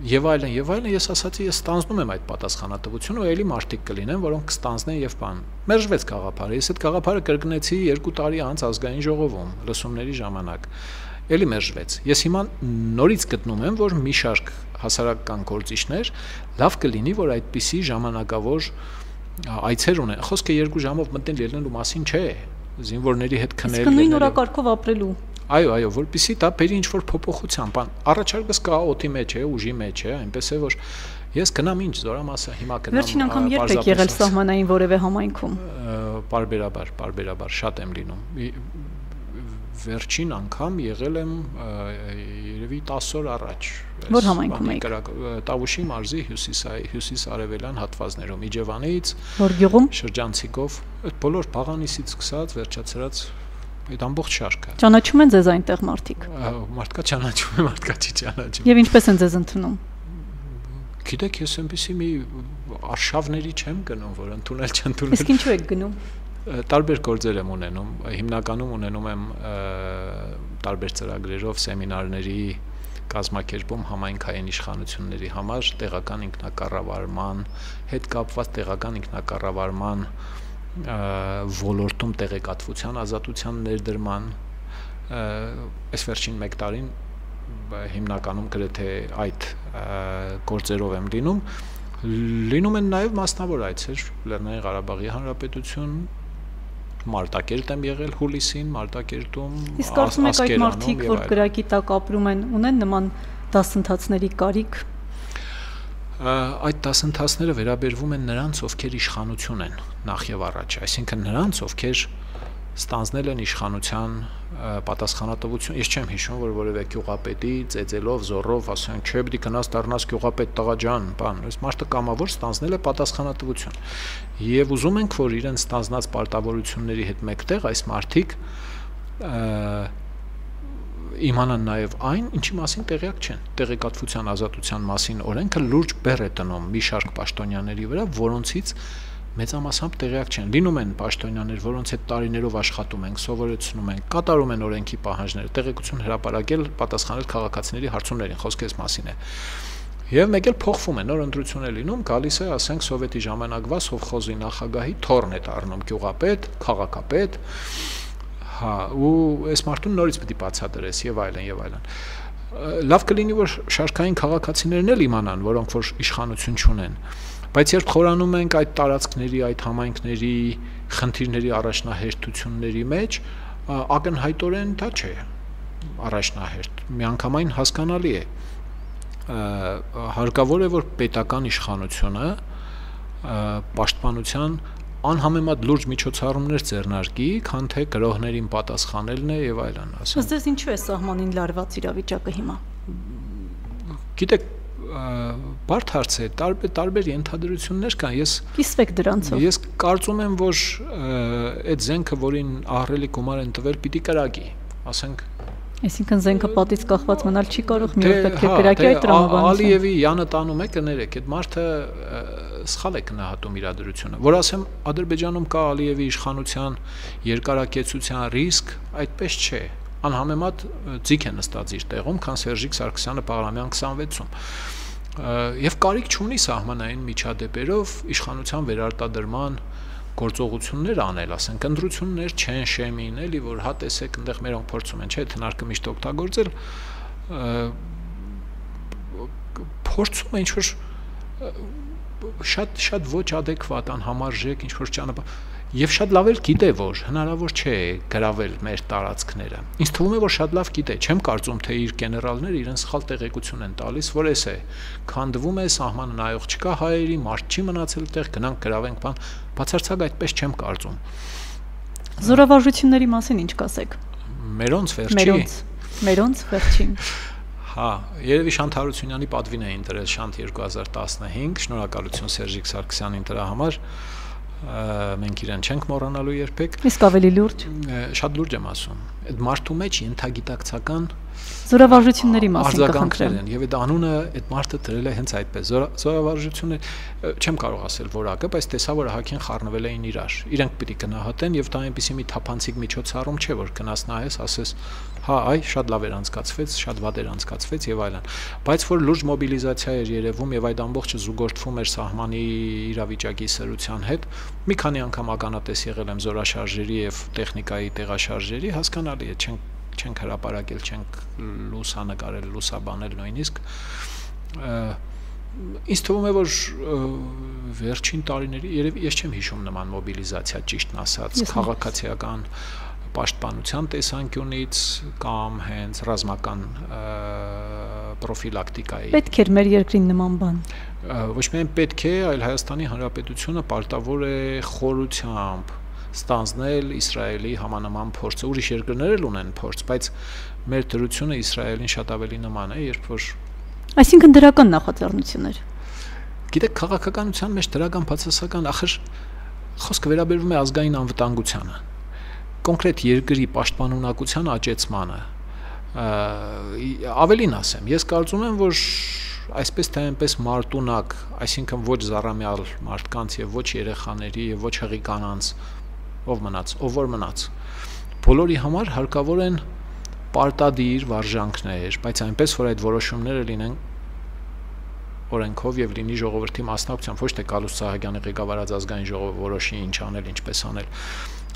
եւ այլն եւ այլն ես ասացի ես ստանձնում եմ այդ պատասխանատվությունը ու ելի մարդիկ կլինեն որոնք կստանձնեն եւ բան մերժվեց գաղափարը ես այդ գաղափարը կրկնեցի 2 տարի անց ազգային ժողովում լսումների ժամանակ ելի մերժվեց ես հիմա նորից գտնում եմ որ մի շարք հասարակական գործիչներ լավ կլինի որ այդպիսի ժամանակավոր այցեր ունեն խոսքը 2 ժամով մտնել ելնելու մասին չէ զինվորների հետ քնել
նույն օրակարգով ապրելու
Այո, այո, որpիսի դա բերի ինչ որ փոփոխության, բան։ Առաջարկս կա օդի մեջ է, ուժի մեջ է, այնպես է որ ես գնամ ինչ զորամասը հիմա գնամ։
Վերջին անգամ երբ եք եղել սահմանային որևէ համայնքում։
Պարբերաբար, պարբերաբար շատ եմ լինում վերջին անգամ եղել եմ երևի 10 օր առաջ։
Որ համայնքում եք։
Տավուշի մարզի հյուսիսայի հյուսիս-արևելյան հատվածներում Իջևանից։
Որ գյուղում։
Շրջանցիկով այդ բոլոր Փաղանիսից սկսած վերջացրած այդ ամբողջ շարքը։
Ճանաչում են ձեզ այնտեղ մարդիկ։
Մարդկա ճանաչում է, մարդկա չի ճանաչում։
Եվ ինչպես են ձեզ ընդունում։
Գիտեք, ես այնպեսի մի արշավների չեմ գնում, որ ընդունել չընդունել։
Իսկ ինչու եք գնում?
Տարբեր գործեր եմ ունենում հիմնականում ունենում եմ տարբեր ծրագրերով սեմինարների կազմակերպում համայնքային իշխանությունների համար տեղական ինքնակառավարման հետ կապված տեղական ինքնակառավարման ոլորտում տեղեկատվության ազատության ներդրման այս վերջին 1 տարին հիմնականում գրեթե այդ գործերով եմ լինում լինում են նաև մասնավոր այցեր Լեռնային Ղարաբաղի Հանրապետություն Մարտակերտ եմ եղել հուլիսին, Մարտակերտում
Իսկ կարծում եք այդ մարդիկ, որ գրակի տակ ապրում են, ունեն նման դասընթացների կարիք։
Այդ դասընթացները վերաբերվում են նրանց, ովքեր իշխանություն են նախ եւ առաջ, այսինքն նրանց, ովքեր ստանձնել են իշխանության պատասխանատվություն։ Ես չեմ հիշում, որ որևէ գյուղապետի ծեծելով, զորով ասեն, չէ, պիտի գնաս դառնաս գյուղապետ տղա ջան, բան, այս մարդը կամավոր ստանձնել է պատասխանատվություն։ Եվ ուզում ենք, որ իրենց ստանձնած պարտավորությունների հետ մեկտեղ այս մարդիկ իմանան նաև այն, ինչի մասին տեղյակ չեն։ Տեղեկատվության ազատության մասին օրենքը լուրջ բեռ է տնում մի շարք պաշտոնյաների վրա, որոնցից մեծամասամբ տեղյակ չեն։ Լինում են պաշտոնյաներ, որոնց հետ տարիներով աշխատում ենք, սովորեցնում ենք, կատարում են օրենքի պահանջները, տեղեկություն հրապարակել, պատասխանել քաղաքացիների հարցումներին, խոսքես մասին է։ Եվ մեկ էլ փոխվում է, նոր ընտրություն է լինում, գալիս է, ասենք, սովետի ժամանակվա սովխոզի նախագահի թորն է դառնում գյուղապետ, քաղաքապետ, հա, ու այս մարդուն նորից է բացատրես եւ այլն եւ այլն լավ կլինի որ շարքային քաղաքացիներն էլ իմանան, որոնք որ իշխանություն չունեն, Բայց երբ խորանում ենք այդ տարածքների, այդ համայնքների խնդիրների առաջնահերթությունների մեջ, ակնհայտորեն դա չէ առաջնահերթ։ Միանգամայն հասկանալի է հարկավոր է որ պետական իշխանությունը պաշտպանության անհամեմատ լուրջ միջոցառումներ ձեռնարկի, քան թե գրողներին պատասխանելն է եւ այլն,
ասեմ։ Ըստ ինչու է սահմանին լարված իրավիճակը հիմա։
Գիտեք, բարդ հարց է, տարբեր տարբեր ենթադրություններ կան։ Ես
կիսվեք դրանցով։
Ես կարծում եմ, որ այդ զենքը, որին ահռելի գումար են տվել, պիտի կրակի, ասենք
Այսինքն զենքը պատից կախված մնալ չի կարող, մի օր պետք է կրակի այդ տրամաբանությունը։
Ալիևի յանը տանում է կներեք, այդ մարդը սխալ է գնահատում իրադրությունը։ Որ ասեմ, Ադրբեջանում կա Ալիևի իշխանության երկարակեցության ռիսկ, այդպես չէ անհամեմատ ձիգ է նստած իր տեղում, քան Սերժիկ Սարգսյանը Պարլաման 26-ում եւ կարիք չունի սահմանային միջադեպերով իշխանության վերարտադրման գործողություններ անել, ասենք ընդրություններ չեն շեմին, էլի որ հա տեսեք այնտեղ մերոնք փորձում են, չէ, թնարկը միշտ օգտագործել փորձում են ինչ որ շատ շատ ոչ adekvat անհամարժեք ինչ որ ճանապարհ Եվ շատ լավ էլ գիտե, որ հնարավոր չէ գravel մեր տարածքները։ Ինձ թվում է, որ շատ լավ գիտե, չեմ կարծում, թե իր գեներալները իրեն սխալ տեղեկություն են տալիս, որ էս է, քանդվում է սահմանը նայող չկա հայերի, մարդ չի մնացել տեղ, գնանք գravelենք, բան, բացարձակ այդպես չեմ կարծում։
Զորավարժությունների մասին ինչ կասեք։
Մերոնց վերջի։
Մերոնց, մերոնց վերջին։
Հա, երևի Շանթ Հարությունյանի պատվին էին դրել Շանթ 2015, շնորհակալություն Սերժիկ Սարգսյանին դրա համար մենք իրեն չենք մոռանալու երբեք։
Իսկ ավելի լուրջ։
Շատ լուրջ եմ ասում։ Այդ մարդու մեջ ենթագիտակցական
զորավարժությունների մասին կխնդրեմ։
են եւ այդ անունը այդ մարդը դրել է հենց այդպես։ Զորավարժություններ չեմ կարող ասել որակը, բայց տեսա որ հակին խառնվել էին իրար։ Իրենք պիտի գնահատեն եւ դա այնպեսի մի թափանցիկ միջոցառում չէ, որ գնաս նայես, ասես հա, այ շատ լավ էր անցկացվեց, շատ վատ էր անցկացվեց եւ այլն։ Բայց որ լուրջ մոբիլիզացիա էր երևում եւ այդ ամբողջը զուգորդվում էր սահմանի իրավիճակի սրության հետ, մի քանի անգամ ականատես եղել եմ զորաշարժերի եւ տեխնիկայի տեղաշարժերի, հասկանալի է, չենք չենք հրապարակել, չենք լուսանկարել, լուսաբանել նույնիսկ ինձ թվում է որ վերջին տարիների երևի ես չեմ հիշում նման մոբիլիզացիա ճիշտն ասած քաղաքացիական պաշտպանության տեսանկյունից կամ հենց ռազմական պրոֆիլակտիկայի։
Պետք էր մեր երկրին նման բան։
Ոչ միայն պետք է, այլ Հայաստանի Հանրապետությունը պարտավոր է խորությամբ ստանձնել Իսրայելի համանման փորձը։ Ուրիշ երկրներ էլ ունեն փորձ, բայց մեր դրությունը Իսրայելին շատ ավելի նման է, երբ որ
Այսինքն դրական նախաձեռնություններ։
Գիտեք, քաղաքականության մեջ դրական բացասական ախր խոսքը վերաբերվում է ազգային անվտանգությանը կոնկրետ երկրի պաշտպանունակության աճեցմանը ավելին ասեմ ես կարծում եմ որ այսպես թե այնպես մարտունակ այսինքն ոչ զառամյալ մարդկանց եւ ոչ երեխաների եւ ոչ հղի կանանց ով մնաց ով որ մնաց բոլորի համար հարկավոր են պարտադիր վարժանքներ բայց այնպես որ այդ որոշումները լինեն օրենքով եւ լինի ժողովրդի մասնակցությամբ ոչ թե Կալուս Սահակյանի ղեկավարած ազգային ժողովը որոշի ինչ անել, ինչպես անել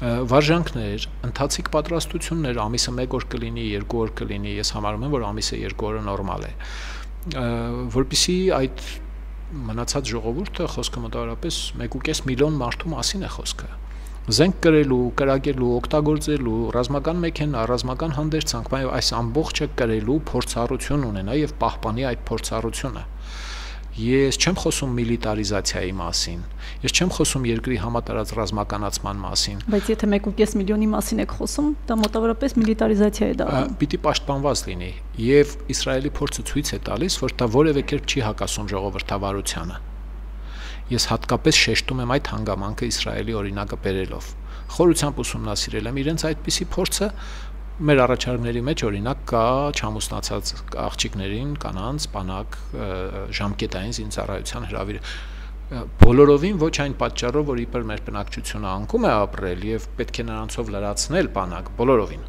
վարժանքներ, ընթացիկ պատրաստություններ, ամիսը 1 օր կլինի, 2 օր կլինի, ես համարում եմ, որ ամիսը 2 օրը նորմալ է։ Որպիսի այդ մնացած ժողովուրդը խոսքը մոտավորապես 1.5 միլիոն մարդու մասին է խոսքը զենք կրելու, կրակելու, օգտագործելու, ռազմական մեքենա, ռազմական հանդերձանք, այս ամբողջը կրելու փորձառություն ունենա եւ պահպանի այդ փորձառությունը։ Ես չեմ խոսում միլիտարիզացիայի մասին։ Ես չեմ խոսում երկրի համատարած ռազմականացման մասին։
Բայց եթե 1.5 միլիոնի մասին եք խոսում, դա մոտավորապես միլիտարիզացիա է դառնում։
Պիտի պաշտպանված լինի եւ Իսրայելի փորձը ցույց է տալիս, որ դա որևէ կերպ չի հակասում ժողովրդավարությանը։ Ես հատկապես շեշտում եմ այդ հանգամանքը Իսրայելի օրինակը բերելով։ Խորությամբ ուսումնասիրել եմ իրենց այդպիսի փորձը, մեր առաջարկների մեջ օրինակ կա չամուսնացած աղջիկներին, կանանց, բանակ ժամկետային զինծառայության հրավիրը բոլորովին ոչ այն պատճառով, որ իբր մեր բնակչությունը անկում է ապրել եւ պետք է նրանցով լրացնել բանակ բոլորովին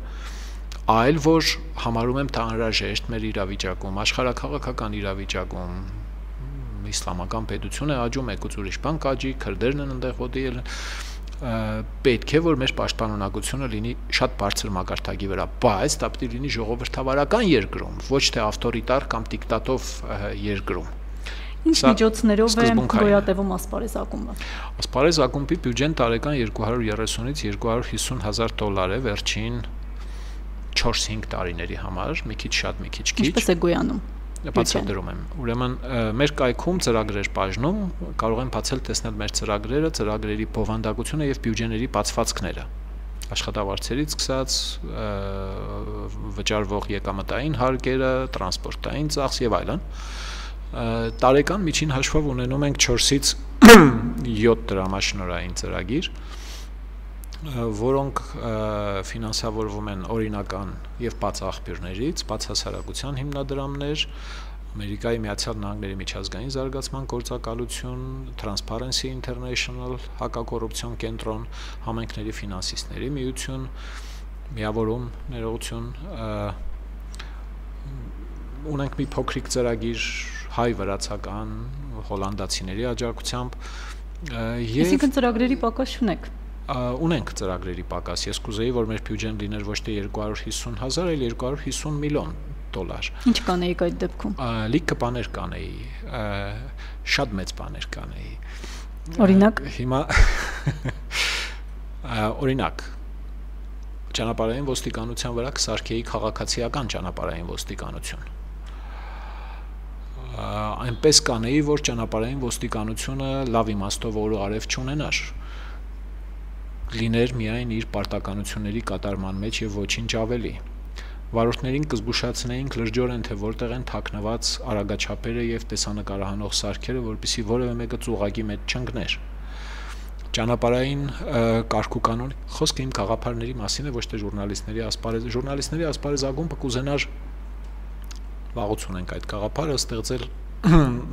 այլ որ համարում եմ դա անհրաժեշտ մեր իրավիճակում, աշխարհակաղակական իրավիճակում իսլամական պետություն է աճում, եկուց ուրիշ բան կաճի, քրդերն են այնտեղ ոտի ելն պետք է որ մեր պաշտպանունակությունը լինի շատ բարձր մակարդակի վրա, բայց դա պետք է լինի ժողովրդավարական երկրում, ոչ թե ավտորիտար կամ դիկտատով երկրում։
Ինչ միջոցներով է գոյատևում ասպարեզ ակումբը։
Ասպարեզ ակումբի բյուջեն տարեկան 230-ից 250 հազար դոլար է վերջին 4-5 տարիների համար, մի քիչ շատ, մի քիչ քիչ։
Ինչպես է գոյանում
բացատրում եմ։ Ուրեմն մեր կայքում ծրագրեր բաժնում կարող են բացել տեսնել մեր ծրագրերը, ծրագրերի բովանդակությունը եւ բյուջեների բացվածքները աշխատավարձերից սկսած վճարվող եկամտային հարկերը, տրանսպորտային ծախս եւ այլն։ Տարեկան միջին հաշվով ունենում ենք 4-ից 7 դրամաշնորային ծրագիր, որոնք ֆինանսավորվում են օրինական եւ բաց աղբյուրներից, բաց հասարակության հիմնադրամներ, Ամերիկայի Միացյալ Նահանգների միջազգային զարգացման գործակալություն, Transparency International, հակակոռուպցիոն կենտրոն, համայնքների ֆինանսիստների միություն, միավորում, ներողություն, ունենք մի փոքրիկ ծրագիր հայ վրացական հոլանդացիների աջակցությամբ
Այսինքն ծրագրերի պակաս չունեք
ունենք ծրագրերի պակաս։ Ես կուզեի, որ մեր բյուջեն լիներ ոչ թե 250 հազար, այլ 250 միլիոն դոլար։
Ինչ կանեիք այդ դեպքում։
Լիքը բաներ կանեի, շատ մեծ բաներ կանեի։
Օրինակ։
Հիմա օրինակ ճանապարհային ոստիկանության վրա կսարքեի քաղաքացիական ճանապարհային ոստիկանություն այնպես կանեի, որ ճանապարհային ոստիկանությունը լավ իմաստով ու արև չունենար լիներ միայն իր պարտականությունների կատարման մեջ եւ ոչինչ ավելի։ Վարորդներին կզգուշացնեինք լրջորեն, թե որտեղ են թաքնված արագաչափերը եւ տեսանկարահանող սարքերը, որpիսի որևէ մեկը ծուղակի մեջ չընկներ ճանապարհային կարգու կանոն խոսքը իմ գաղափարների մասին է ոչ թե ժուրնալիստների ասպարեզ ժուրնալիստների ասպարեզ ագումբը կուզենար վաղուց ունենք այդ գաղափարը ստեղծել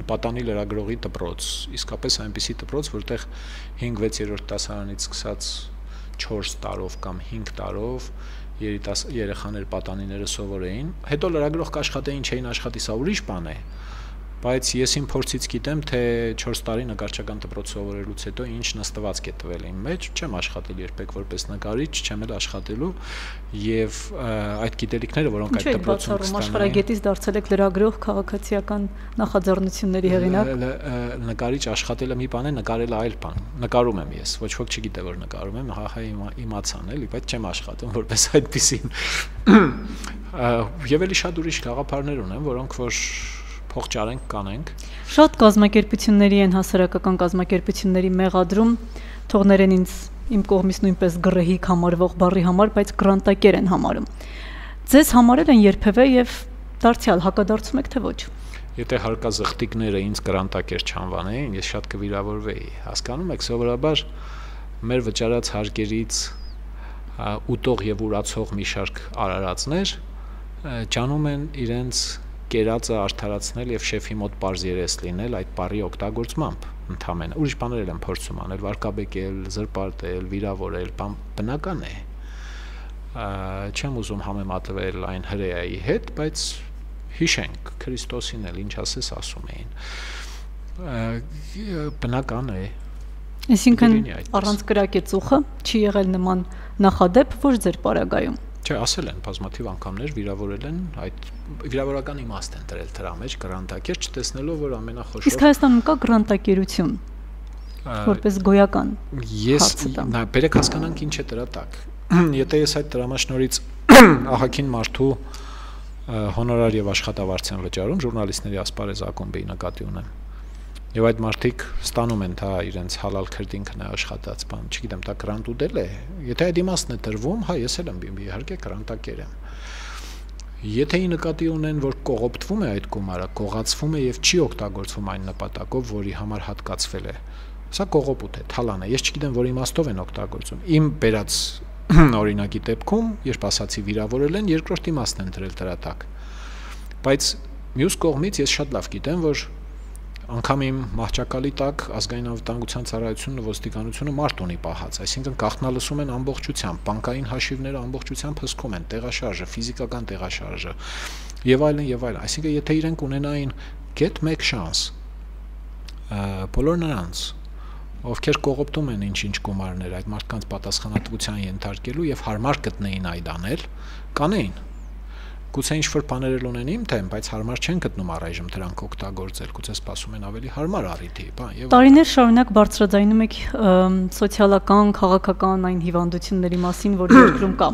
պատանի լրագրողի դպրոց, իսկապես այնպիսի դպրոց, որտեղ 5-6-րդ դասարանից սկսած 4 տարով կամ 5 տարով երեխաներ պատանիները սովորեին, հետո լրագրող կաշխատեին, չէին աշխատի, սա ուրիշ բան է, բայց ես իմ փորձից գիտեմ, թե 4 տարի նկարչական դպրոց սովորելուց հետո ինչ նստվածք է տվել իմ մեջ, չեմ աշխատել երբեք որպես նկարիչ, չեմ էլ աշխատելու եւ այդ գիտելիքները, որոնք այդ դպրոցում
կստանան, աշխարհագետից դարձել եք լրագրող, քաղաքացիական նախաձեռնությունների հեղինակ։
Նկարիչ աշխատելը մի բան է, նկարելը այլ բան։ Նկարում եմ ես, ոչ ոք չգիտե որ նկարում եմ, հա հա իմացան էլի, բայց չեմ աշխատում որպես այդպեսին։ Եվ էլի շատ ուրիշ գաղափարներ ունեմ, որոնք որ փող ճարենք կանենք։
Շատ կազմակերպությունների են հասարակական կազմակերպությունների մեղադրում թողներեն ինձ իմ կողմից նույնպես գրեհիկ համարվող բառի համար, բայց գրանտակեր են համարում։ Ձեզ համարել են երբևէ եւ դարձյալ հակադարձում եք թե ոչ։
Եթե հարկազղտիկները ինձ գրանտակեր չանվանեին, ես շատ կվիրավորվեի։ Հասկանում եք, սովորաբար մեր վճարած հարկերից ուտող եւ ուրացող մի շարք արարածներ ճանում են իրենց կերածը արդարացնել եւ շեֆի մոտ པարզ երես լինել այդ բարի օգտագործմամբ ընդամենը ուրիշ բաներ եմ փորձում անել վարկաբեկել, զրպարտել, վիրավորել, բան բնական է չեմ ուզում համեմատվել այն հրեայի հետ, բայց հիշենք Քրիստոսին էլ ինչ ասես ասում էին բնական է
Այսինքն առանց կրակեցուխը չի եղել նման նախադեպ ոչ ձեր պարագայում
Չէ, ասել են բազմաթիվ անգամներ վիրավորել են, այդ վիրավորական իմաստ են դրել դրա մեջ գրանտակեր, չտեսնելով որ ամենախոշոր
Իսկ Հայաստանում կա գրանտակերություն որպես գոյական
Ես նա բերեք հասկանանք ինչ է դրա տակ։ Եթե ես այդ դրամաշնորից ահակին մարդու հոնորար եւ աշխատավարձ են վճարում ժուրնալիստների ասպարեզ ակումբի նկատի ունեմ Եվ այդ մարդիկ ստանում են դա իրենց հալալ քրտինքն է աշխատած բան, չգիտեմ, դա գրանտ ուտել է։ Եթե այդ իմաստն է տրվում, հա, ես էլ եմ իհարկե գրանտակեր եմ։ Եթե ի նկատի ունեն, որ կողոպտվում է այդ գումարը, կողացվում է եւ չի օգտագործվում այն նպատակով, որի համար հատկացվել է, սա կողոպուտ է, թալան է։ Ես չգիտեմ, որ իմաստով են օգտագործում։ Իմ բերած օրինակի դեպքում, երբ ասացի վիրավորել են, երկրորդ իմաստն են դրել դրա տակ։ Բայց մյուս կողմից ես շատ լավ գիտեմ, որ անգամ իմ մահճակալի տակ ազգային անվտանգության ծառայությունն ու ոստիկանությունը մարդ ունի պահած, այսինքն գախտնալսում են ամբողջությամբ, բանկային հաշիվները ամբողջությամբ հսկում են, տեղաշարժը, ֆիզիկական տեղաշարժը եւ այլն եւ այլն, այսինքն եթե իրենք ունենային get make chance բոլոր նրանց ովքեր կողոպտում են ինչ-ինչ գումարներ այդ մարդկանց պատասխանատվության ենթարկելու եւ հարմար գտնեին այդ անել, կանեին Գուցե ինչ-որ բաներ էլ ունեն իմ թեմ, բայց հարմար չեն գտնում առայժմ դրանք օգտագործել, գուցե սպասում են ավելի հարմար առիթի, բան
եւ Տարիներ շարունակ բարձրաձայնում եք սոցիալական, քաղաքական այն հիվանդությունների մասին, որ երկրում կա։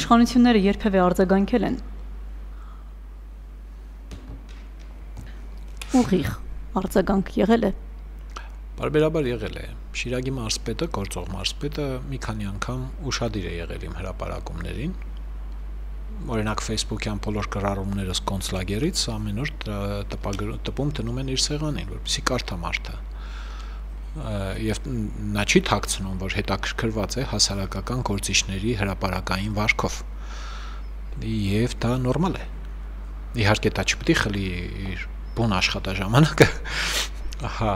Իշխանությունները երբևէ արձագանքել են։ Ուղիղ արձագանք եղել է։
Բարբերաբար եղել է։ Շիրագի մարսպետը, գործող մարսպետը մի քանի անգամ ուշադիր է եղել իմ հրաապարակումներին օրինակ Facebook-յան բոլոր գրառումներս կոնցլագերից ամեն օր տպում դնում են իր սեղանին, որպեսզի կարդա մարդը եւ նա չի ཐակցնում, որ հետաքրքրված է հասարակական գործիչների հրաապարակային վարկով։ Եվ դա նորմալ է։ Իհարկե դա չպետք է խլի իր բուն աշխատաժամանակը։ Ահա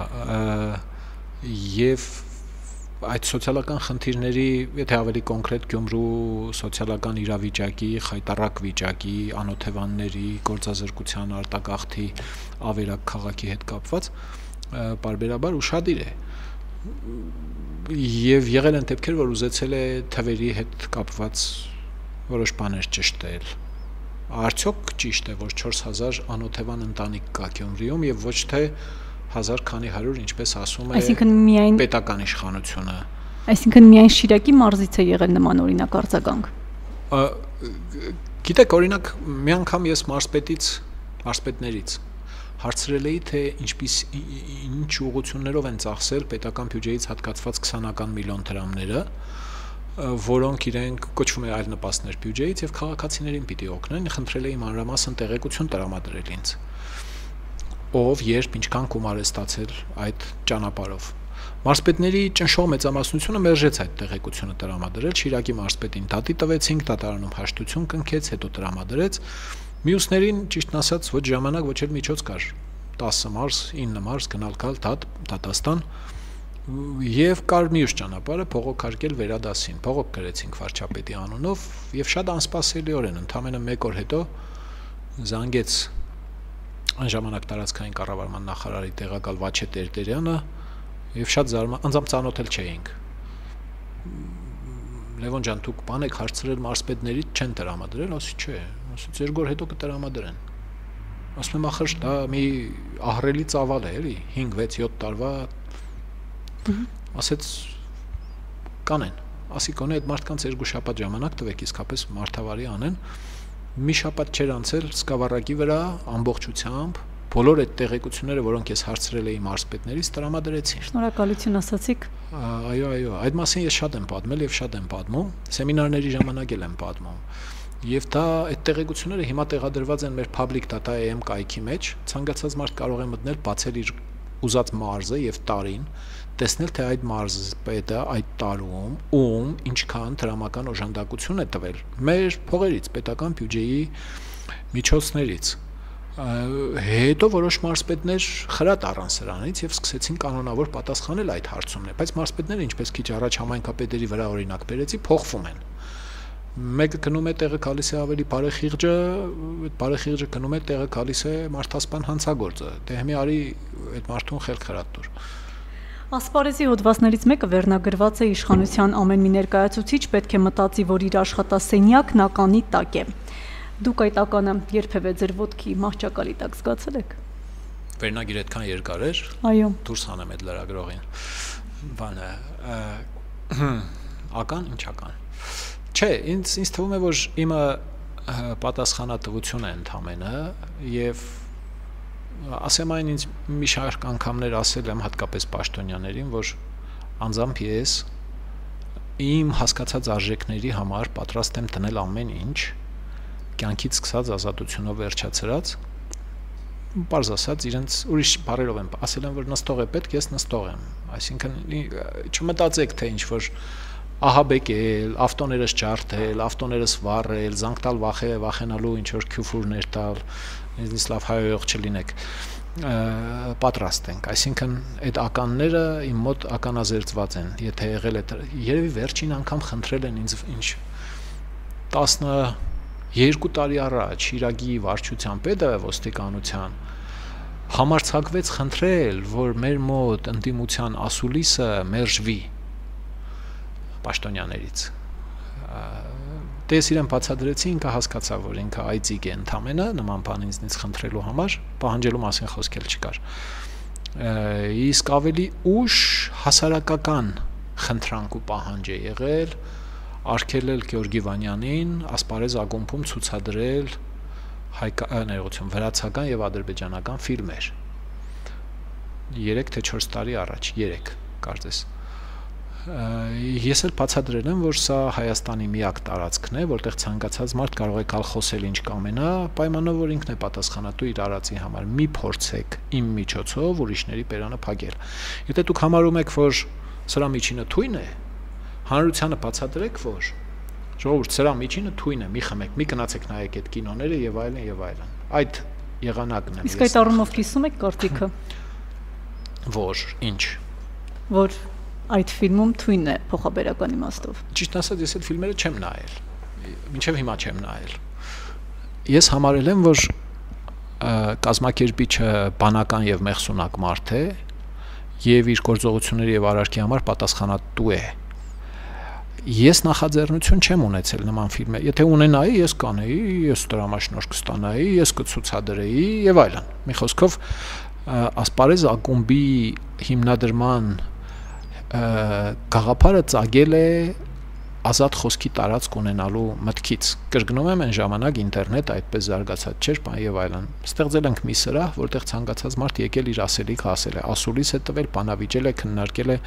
եւ այդ սոցիալական խնդիրների, եթե ավելի կոնկրետ Գյումրու սոցիալական իրավիճակի, խայտարակ վիճակի, անօթևանների, գործազրկության արտագաղթի, ավերակ քաղաքի հետ կապված, բարբերաբար ուրشادիր է եւ եղել են դեպքեր, որ ուզեցել է թվերի հետ կապված որոշ բաներ ճշտել։ Արդյոք ճիշտ է, որ 4000 անօթևան ընտանիք կա Գյումրիում եւ ոչ թե դե հազար քանի 100 ինչպես ասում է
Այսինքն միայն
պետական իշխանությունը
Այսինքն միայն Շիրակի մարզից է եղել նման օրինակ արձագանք
Գիտեք օրինակ մի անգամ ես մարզպետից մարզպետներից հարցրել էի թե ինչպես ինչ ուղություններով են ծախսել պետական բյուջեից հատկացված 20-ական միլիոն դրամները որոնք իրենք կոչվում է այլ նպաստներ բյուջեից եւ քաղաքացիներին պիտի օգնեն խնդրել էի մանրամասն տեղեկություն տրամադրել ինձ ով երբ ինչքան գումար է ստացել այդ ճանապարհով։ Մարսպետների ճնշող մեծամասնությունը մերժեց այդ տեղեկությունը տրամադրել, Շիրակի մարսպետին դատի տվեցինք, դատարանում հաշտություն կնքեց, հետո տրամադրեց։ Մյուսներին, ճիշտն ասած, ոչ ժամանակ, ոչ էլ միջոց կար։ 10 մարս, 9 մարս գնալ գալ դատ, դատաստան եւ կար մյուս ճանապարհը փողոքարկել վերադասին։ Փողոք գրեցինք վարչապետի անունով եւ շատ անսպասելիորեն ընդամենը 1 օր հետո զանգեց այն ժամանակ տարածքային կառավարման նախարարի տեղակալ Վաչե Տերտերյանը եւ շատ զարմա անձամբ ծանոթել չէինք Լևոն ջան, դուք բան եք հարցրել մարսպետներից չեն տրամադրել, ասի չէ, ասի ձեր գոր հետո կտրամադրեն։ Ասում եմ ախր դա մի ահրելի ծավալ է, էլի, 5-6-7 տարվա ասեց կանեն ասի կոնե այդ մարդկանց երկու շաբաթ ժամանակ տվեք իսկապես մարդավարի անեն մի շաբաթ չեր անցել սկավառակի վրա ամբողջությամբ բոլոր այդ տեղեկությունները, որոնք ես հարցրել էի մարզպետներից, տրամադրեցին։
Շնորհակալություն ասացիք։
Այո, այո, այդ մասին ես շատ եմ պատմել եւ շատ եմ պատմում, սեմինարների ժամանակ եմ պատմում։ Եվ դա այդ տեղեկությունները հիմա տեղադրված են մեր public data.am կայքի մեջ, ցանկացած մարդ կարող է մտնել, բացել իր ուզած մարզը եւ տարին, տեսնել թե այդ մարզպետը այդ տարում ում ինչքան դրամական օժանդակություն է տվել մեր փողերից, պետական բյուջեի միջոցներից հետո որոշ մարզպետներ խրատ առան սրանից եւ սկսեցին կանոնավոր պատասխանել այդ հարցումները բայց մարզպետները ինչպես քիչ առաջ համայնքապետերի վրա օրինակ բերեցի փոխվում են մեկը գնում է տեղը գալիս է ավելի բարեխիղճը այդ բարեխիղճը գնում է տեղը գալիս է մարդասպան հանցագործը դե հիմա արի այդ մարդուն խելք խրատ դուր
Ասպարեզի հոդվածներից մեկը վերնագրված է իշխանության ամեն մի ներկայացուցիչ պետք է մտածի, որ իր աշխատասենյակն ականի տակ է։ Դուք այդ ականը երբևէ ձեր ոդքի մահճակալի տակ զգացել եք։
Վերնագիր այդքան երկար էր։
Այո։
Դուրս հանեմ այդ լրագրողին։ Բանը ական ինչ ական։ Չէ, ինձ ինձ թվում է, որ իմը պատասխանատվություն է ընդամենը եւ ասեմ այն ինձ մի շարք անգամներ ասել եմ հատկապես պաշտոնյաներին, որ անձամբ ես իմ հասկացած արժեքների համար պատրաստ եմ տնել ամեն ինչ կյանքից սկսած ազատությունով վերջացրած բարձ ասած իրենց ուրիշ բարերով եմ ասել եմ որ նստող է պետք ես նստող եմ այսինքն չմտածեք թե ինչ որ ահաբեկել, ավտոներս ջարդել, ավտոներս վառել, զանգ տալ վախե վախենալու ինչ որ քյուֆուրներ տալ, ինձ լավ հայոյող չլինեք պատրաստ ենք այսինքն այդ ականները իմ մոտ ականազերծված են եթե եղել է երևի վերջին անգամ խնդրել են ինձ ինչ 10 երկու տարի առաջ Շիրագի վարչության պետը ոստիկանության համարցակվեց խնդրել, որ մեր մոտ ընդդիմության ասուլիսը մերժվի պաշտոնյաներից դες իրեն բացադրեցի ինքը հասկացավ որ ինքը այցիկ է ընդամենը նման բան ինձնից խնդրելու համար պահանջելու մասին խոսք էլ չկար իսկ ավելի ուշ հասարակական խնդրանք ու պահանջ է եղել արկելել Գեորգի Վանյանին ասպարեզ ակումբում ցուցադրել հայկաներություն վրացական եւ ադրբեջանական ֆիլմեր 3 թե 4 տարի առաջ 3 կարծես ես էլ բացատրել եմ, որ սա Հայաստանի միակ տարածքն է, որտեղ ցանկացած մարդ կարող է գալ խոսել ինչ կամենա, պայմանով որ ինքն է պատասխանատու իր արածի համար։ Մի փորձեք իմ միջոցով ուրիշների բերանը փակել։ Եթե դուք համարում եք, որ սրա միջինը թույն է, հանրությանը բացատրեք, որ ժողովուրդ սրա միջինը թույն է, մի խմեք, մի գնացեք նայեք այդ կինոները եւ այլն եւ այլն։ Այդ եղանակն է։
Իսկ այդ առումով կիսում եք կարտիկը։
Որ, ինչ։
Որ այդ ֆիլմում թույն է փոխաբերական իմաստով։
Ճիշտ ասած, ես այդ ֆիլմերը չեմ նայել։ Մինչև հիմա չեմ նայել։ Ես համարել եմ, որ կազմակերպիչը բանական եւ մեղսունակ մարդ է եւ իր գործողությունների եւ արարքի համար պատասխանատու է ես նախաձեռնություն չեմ ունեցել նման ֆիլմը։ Եթե ունենայի, ես կանեի, ես դրամաշնորհ կստանայի, ես կցուցադրեի եւ այլն։ Մի խոսքով ասպարեզ ակումբի հիմնադրման գաղափարը ծագել է ազատ խոսքի տարածք ունենալու մտքից։ Կրկնում եմ, այն ժամանակ ինտերնետ այդպես զարգացած չէր, բան եւ այլն։ Ստեղծել ենք մի սրահ, որտեղ ցանկացած մարդ եկել իր ասելիք ասել է, ասուլիս է տվել, բանավիճել է, քննարկել է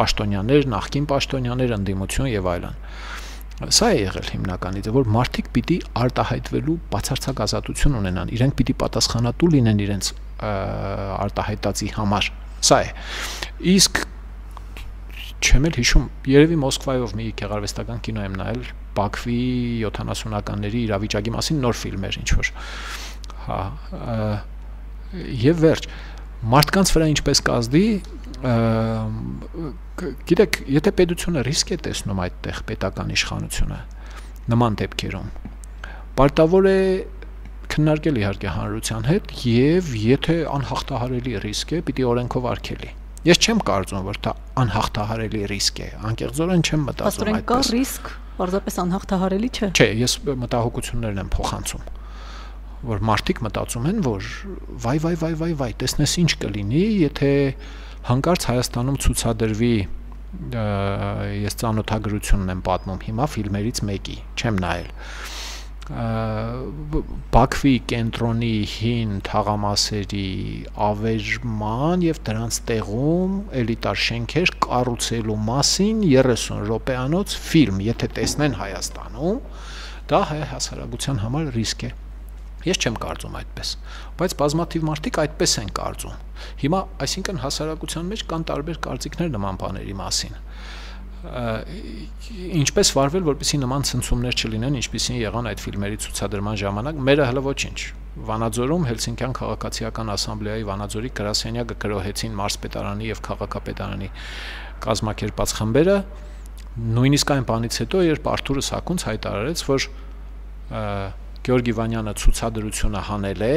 պաշտոնյաներ, նախկին պաշտոնյաներ, ընդդիմություն եւ այլն։ Սա է եղել հիմնականից, որ մարդիկ պիտի արտահայտվելու բացարձակ ազատություն ունենան, իրենք պիտի պատասխանատու լինեն իրենց արտահայտածի համար։ Սա է։ Իսկ չեմ էլ հիշում, երևի Մոսկվայով մի գեղարվեստական կինո եմ նայել, Բաքվի 70-ականների իրավիճակի մասին նոր ֆիլմեր ինչ որ։ Հա, եւ վերջ մարդկանց վրա ինչպես կազդի գիտեք, եթե պետությունը ռիսկ է տեսնում այդտեղ պետական իշխանությունը նման դեպքերում, պարտավոր է քննարկել իհարկե հանրության հետ եւ եթե անհաղթահարելի ռիսկ է, պիտի օրենքով արգելի։ Ես չեմ կարծում, որ դա անհաղթահարելի ռիսկ է։ Անկեղծորեն չեմ մտածում
այդպես։ Աստորեն կա ռիսկ, պարզապես անհաղթահարելի չէ։
Չէ, ես մտահոգություններն եմ փոխանցում որ մարդիկ մտածում են, որ վայ վայ վայ վայ վայ, տեսնես ինչ կլինի, եթե հանկարծ Հայաստանում ցուցադրվի ես ցանոթագրությունն եմ պատմում հիմա ֆիլմերից մեկի, չեմ նայել Բաքվի կենտրոնի հին թաղամասերի ավերման եւ դրանց տեղում էլիտար շենքեր կառուցելու մասին 30 րոպեանոց ֆիլմ, եթե տեսնեն Հայաստանում, դա հայ հասարակության համար ռիսկ է։ Ես չեմ կարծում այդպես, բայց բազմաթիվ մարդիկ այդպես են կարծում։ Հիմա, այսինքն հասարակության մեջ կան տարբեր կարծիքներ նման բաների մասին ինչպես վարվել, որպեսզի նման ցնցումներ չլինեն, ինչպեսին եղան այդ ֆիլմերի ցուցադրման ժամանակ, մերը հələ ոչինչ։ Վանաձորում Հելսինկյան քաղաքացիական ասամբլեայի Վանաձորի գրասենյակը գրոհեցին մարզպետարանի եւ քաղաքապետարանի կազմակերպած խմբերը նույնիսկ այն բանից հետո երբ Արթուրը Սակունց հայտարարեց որ Գեորգի Վանյանը ցուցադրությունը հանել է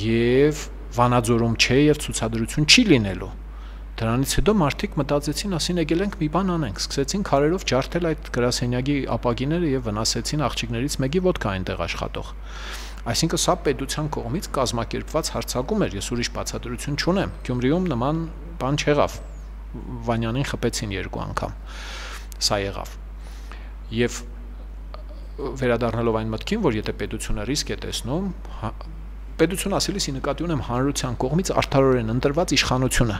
եւ Վանաձորում չէ եւ ցուցադրություն չի լինելու Դրանից հետո մարդիկ մտածեցին, ասին եկել ենք մի բան անենք, սկսեցին քարերով ջարդել այդ գրասենյակի ապակիները եւ վնասեցին աղջիկներից մեկի ոդկա այնտեղ աշխատող։ Այսինքն սա պետության կողմից կազմակերպված հարցակում էր, ես ուրիշ բացատրություն չունեմ։ Գյումրիում նման բան չեղավ։ Վանյանին խփեցին երկու անգամ։ Սա եղավ։ Եվ վերադառնալով այն մտքին, որ եթե պետությունը ռիսկ է տեսնում, հա, պետություն ասելիս նկատի ունեմ հանրության կողմից արդարորեն ընտրված իշխանությունը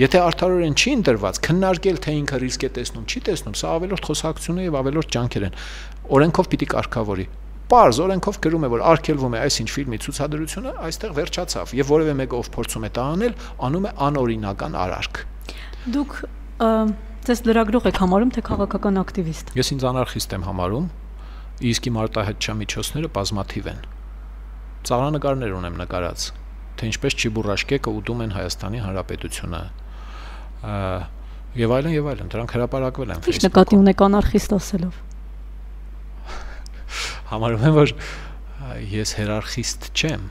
Եթե արդարորեն չի ընտրված, քննարկել թե ինքը ռիսկ է տեսնում, չի տեսնում, սա ավելորդ խոսակցություն է եւ ավելորդ ջանքեր են։ Օրենքով պիտի կարգավորի։ Պարզ օրենքով գրում է, որ արգելվում է այսինչ ֆիլմի ցուցադրությունը, այստեղ վերջացավ եւ որևէ մեկը ով փորձում է դա անել, անում է անօրինական արարք։
Դուք ձեզ լրագրող եք համարում թե քաղաքական ակտիվիստ։
Ես ինձ անարխիստ եմ համարում, իսկ իմ արտահայտչամիջոցները բազմաթիվ են։ Ծաղրանկարներ ունեմ նկարած թե ինչպես Չիբուրաշկեկը ուտում են Հայաստանի Հանրապետությունը եւ այլն եւ այլն դրանք հրապարակվել են
Facebook-ում։ Ինչ նկատի ունեք անարխիստ ասելով։
Համարում եմ որ ես հերարխիստ չեմ,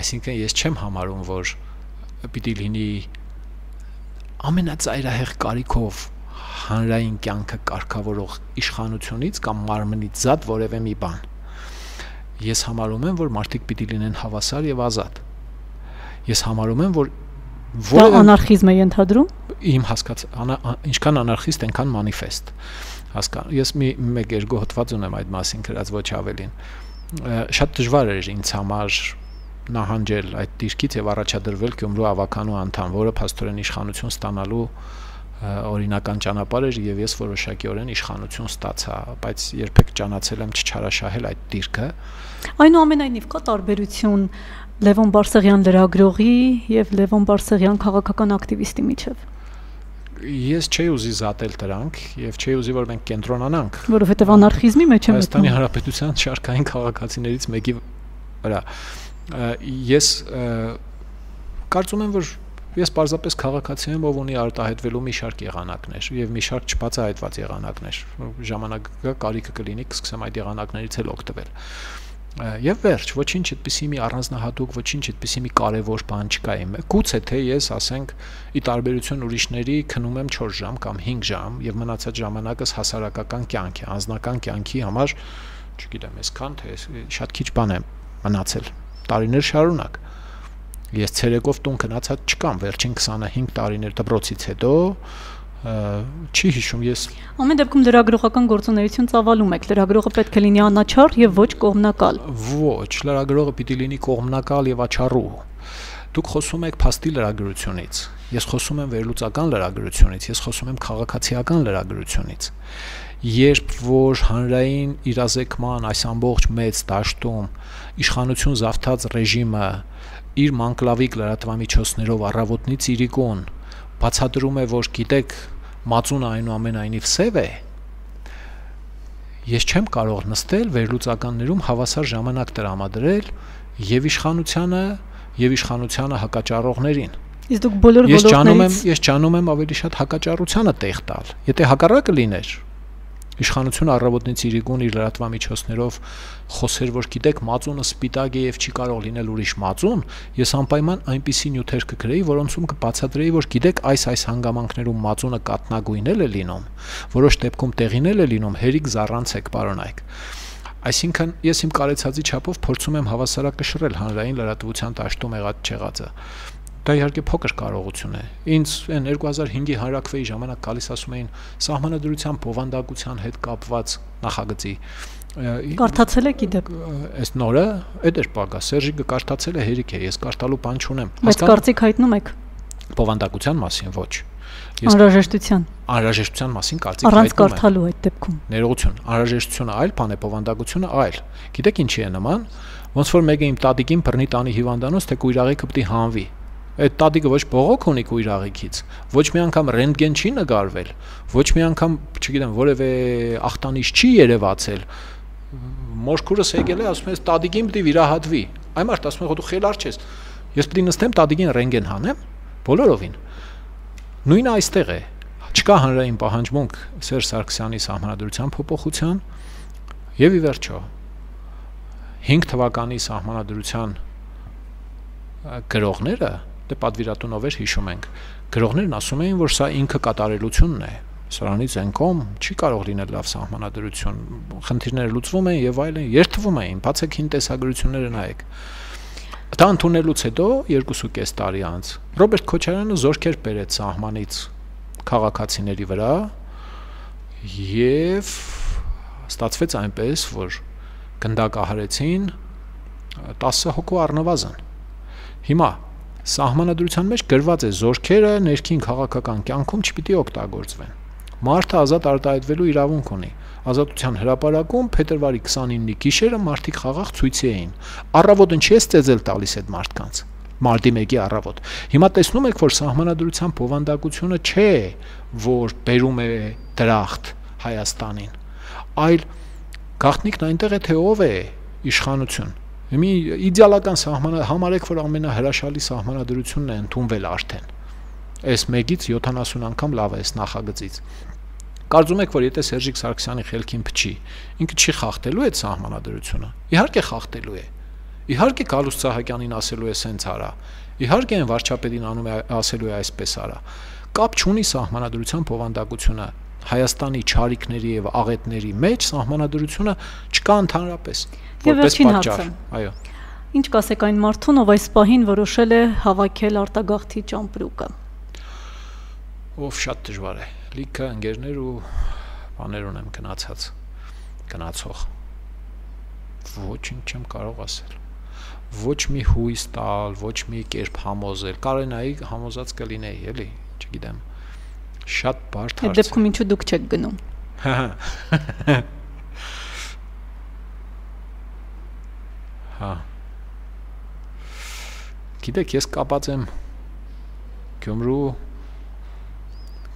այսինքն ես չեմ համարում որ պիտի լինի ամենածայրահեղ կարիքով հանրային կյանքը կարգավորող իշխանությունից կամ մարմնից զատ որևէ մի բան։ Ես համարում եմ, որ մարդիկ պիտի լինեն հավասար եւ ազատ ես համարում եմ, որ
որը անարխիզմ է ենթադրում?
Իմ հասկաց ինչքան անարխիստ այնքան մանիֆեստ հասկա ես մի մեկ երկու հոդված ունեմ այդ մասին գրած ոչ ավելին շատ դժվար էր ինձ համար նահանջել այդ դիրքից եւ առաջադրվել Գյումրու ավականու անդամ, որը փաստորեն իշխանություն ստանալու օրինական ճանապարհ էր եւ ես որոշակիորեն իշխանություն ստացա, բայց երբեք ճանաչել եմ չչարաշահել այդ դիրքը։
Այնուամենայնիվ կա տարբերություն Լևոն Բարսեղյան լրագրողի եւ Լևոն Բարսեղյան քաղաքական ակտիվիստի միջև
ես չէի ուզի զատել դրանք եւ չէի ուզի որ մենք կենտրոնանանք
որովհետեւ անարխիզմի մեջ եմ
Հայաստանի Հանրապետության շարքային քաղաքացիներից մեկի վրա ես կարծում եմ որ ես պարզապես քաղաքացի եմ ով ունի արտահայտվելու մի շարք եղանակներ եւ մի շարք չբացահայտված եղանակներ ժամանակը կարիքը կլինի կսկսեմ այդ եղանակներից էլ օգտվել Եվ վերջ, ոչինչ այդպիսի մի առանձնահատուկ, ոչինչ այդպիսի մի կարևոր բան չկա իմ։ Գուցե թե ես, ասենք, ի տարբերություն ուրիշների քնում եմ 4 ժամ կամ 5 ժամ եւ մնացած ժամանակս հասարակական կյանք է, անձնական կյանքի համար, չգիտեմ, այսքան թե շատ քիչ բան է մնացել տարիներ շարունակ։ Ես ցերեկով տուն գնացած չկամ վերջին 25 տարիներ դպրոցից հետո չի հիշում ես
ամեն դեպքում լրագրողական գործունեություն ծավալում եք. լրագրողը պետք է լինի անաչառ եւ ոչ կողմնակալ
ոչ լրագրողը պիտի լինի կողմնակալ եւ աչառու դուք խոսում եք փաստի լրագրությունից ես խոսում եմ վերլուծական լրագրությունից ես խոսում եմ քաղաքացիական լրագրությունից երբ որ հանրային իրազեկման այս ամբողջ մեծ դաշտում իշխանություն զավթած ռեժիմը իր մանկլավիկ լրատվամիջոցներով առավոտնից իրիկուն բացատրում է, որ գիտեք, մածունը այնուամենայնիվ սև է, ես չեմ կարող նստել վերլուծականներում հավասար ժամանակ տրամադրել եւ իշխանությանը եւ իշխանությանը հակաճառողներին։
Իսկ դուք բոլոր
ոլորտներից Ես ճանում եմ, ես ճանում եմ ավելի շատ հակաճառությանը տեղ տալ։ Եթե հակառակը լիներ, Իշխանությունը առավոտից իրիկուն իր լրատվամիջոցներով խոսեր, որ գիտեք, մածունը սպիտակ է եւ չի կարող լինել ուրիշ մածուն, ես անպայման այնպիսի նյութեր կգրեի, որոնցում կբացատրեի, որ գիտեք, այս այս հանգամանքներում մածունը կատնագույնել է լինում, որոշ դեպքում տեղինել է լինում, հերիք զառանցեք, պարոնայք։ Այսինքն ես իմ կարեցածի չափով փորձում եմ հավասարակշռել հանրային լրատվության դաշտում եղած չեղածը դա իհարկե փոքր կարողություն է։ Ինձ այն 2005-ի հանրակրվեի ժամանակ գալիս ասում էին սահմանադրության բովանդակության հետ կապված նախագծի
Կարդացել եք իդեպ։
Այս նորը, այդ էր պակա, Սերժիկը կարդացել է հերիք է, ես կարդալու բան չունեմ։
Բայց կարծիք հայտնում եք։
Բովանդակության մասին ոչ։
Ես անհրաժեշտության
անհրաժեշտության մասին կարծիք
հայտնում եմ։ Առանց կարդալու այդ դեպքում։
Ներողություն, անհրաժեշտությունը այլ բան է, բովանդակությունը այլ։ Գիտեք ինչի է նման։ Ոնց որ մեկը իմ տատիկին բռնի տանի հիվանդանոց, թե կույրաղիկը պետք է հանվի այդ տատիկը ոչ բողոք ունի քույր աղիքից, ոչ մի անգամ ռենտգեն չի նկարվել, ոչ մի անգամ, չգիտեմ, որևէ ախտանիշ չի երևացել։ Մոշքուրս եկել է, ասում է, տատիկին է վիրահատվի։ Այ մարդ ասում է, դու խելար չես։ Ես է նստեմ տատիկին ռենտգեն հանեմ, բոլորովին։ Նույնը այստեղ է։ Չկա հանրային պահանջմունք Սերժ Սարգսյանի սահմանադրության փոփոխության եւ ի վերջո 5 թվականի սահմանադրության գրողները դե պատվիրատունով էր հիշում ենք գրողներն ասում էին որ սա ինքը կատարելությունն է սրանից են կողմ չի կարող լինել լավ սահմանադրություն խնդիրները լուծվում են եւ այլն երթվում էին բացեք հին տեսագրությունները նայեք դա ընդունելուց հետո 2.5 տարի անց Ռոբերտ Քոչարյանը զորքեր բերեց սահմանից քաղաքացիների վրա եւ ստացվեց այնպես որ գնդակահարեցին 10 հոգու առնվազն հիմա Սահմանադրության մեջ գրված է զորքերը ներքին քաղաքական կյանքում չպիտի օգտագործվեն։ Մարդը ազատ արտահայտվելու իրավունք ունի։ Ազատության հրապարակում փետրվարի 29-ի գիշերը մարդիկ խաղաղ ցույցի էին։ Առավոտը չի ես ծեզել տալիս այդ մարդկանց մարտի 1-ի առավոտ։ Հիմա տեսնում եք, որ սահմանադրության բովանդակությունը չէ, որ բերում է դրախտ Հայաստանին, այլ գաղտնիքն այնտեղ է թե ով է իշխանություն մի իդեալական սահմանը համարեք, որ ամենահրաշալի սահմանադրությունն է ընդունվել արդեն։ Այս 1-ից 70 անգամ լավ է այս նախագծից։ Կարծում եք, որ եթե Սերժիկ Սարգսյանի խելքին փչի, ինքը չի խախտելու այդ սահմանադրությունը։ Իհարկե խախտելու է։ Իհարկե Գալուստ Սահակյանին ասելու է սենց արա։ Իհարկե այն վարչապետին անում է ասելու է այսպես արա։ Կապ չունի սահմանադրության փոխանդակությունը Հայաստանի ճարիքների եւ աղետների մեջ սահմանադրությունը չկա ընդհանրապես
որպես պատճառ։ Այո։ Ինչ կասեք այն մարդուն, ով այս պահին որոշել է հավաքել արտագաղթի ճամպրուկը։
Ով շատ դժվար է։ Լիքը ընկերներ ու բաներ ունեմ գնացած գնացող։ Ոչինչ չեմ կարող ասել ոչ մի հույս տալ, ոչ մի կերպ համոզել։ Կարենայի համոզած կլինեի, էլի, չգիտեմ շատ բարդ
հարց Այդ դեպքում ինչու դուք չեք գնում։
Հա։ Գիտեք, ես կապած եմ Գյումրու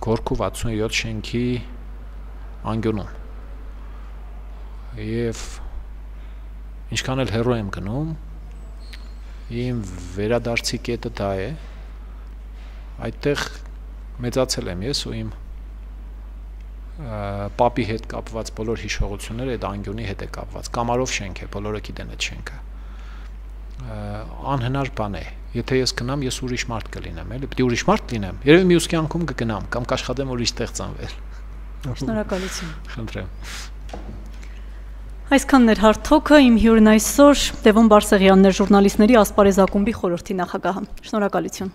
Գորկու 67 շենքի անկյունում։ Եվ ինչքան էլ հերո եմ գնում, իմ վերադարձի կետը դա է։ Այդտեղ մեծացել եմ ես ու իմ պապի հետ կապված բոլոր հիշողությունները այդ անկյունի հետ է կապված։ Կամարով շենք է, բոլորը գիտեն այդ շենքը։ Անհնար բան է։ Եթե ես գնամ, ես ուրիշ մարդ կլինեմ, էլի, պիտի ուրիշ մարդ լինեմ։ Երևի մյուս կյանքում կգնամ կամ կաշխատեմ ուրիշ տեղ ծնվել։
Շնորհակալություն։
Խնդրեմ։
Այսքանն էր հարթոքը իմ հյուրն այսօր Տևոն Բարսեղյանն էր ժուրնալիստների ասպարեզակումբի խորհրդի նախագահը։ Շնորհակալություն։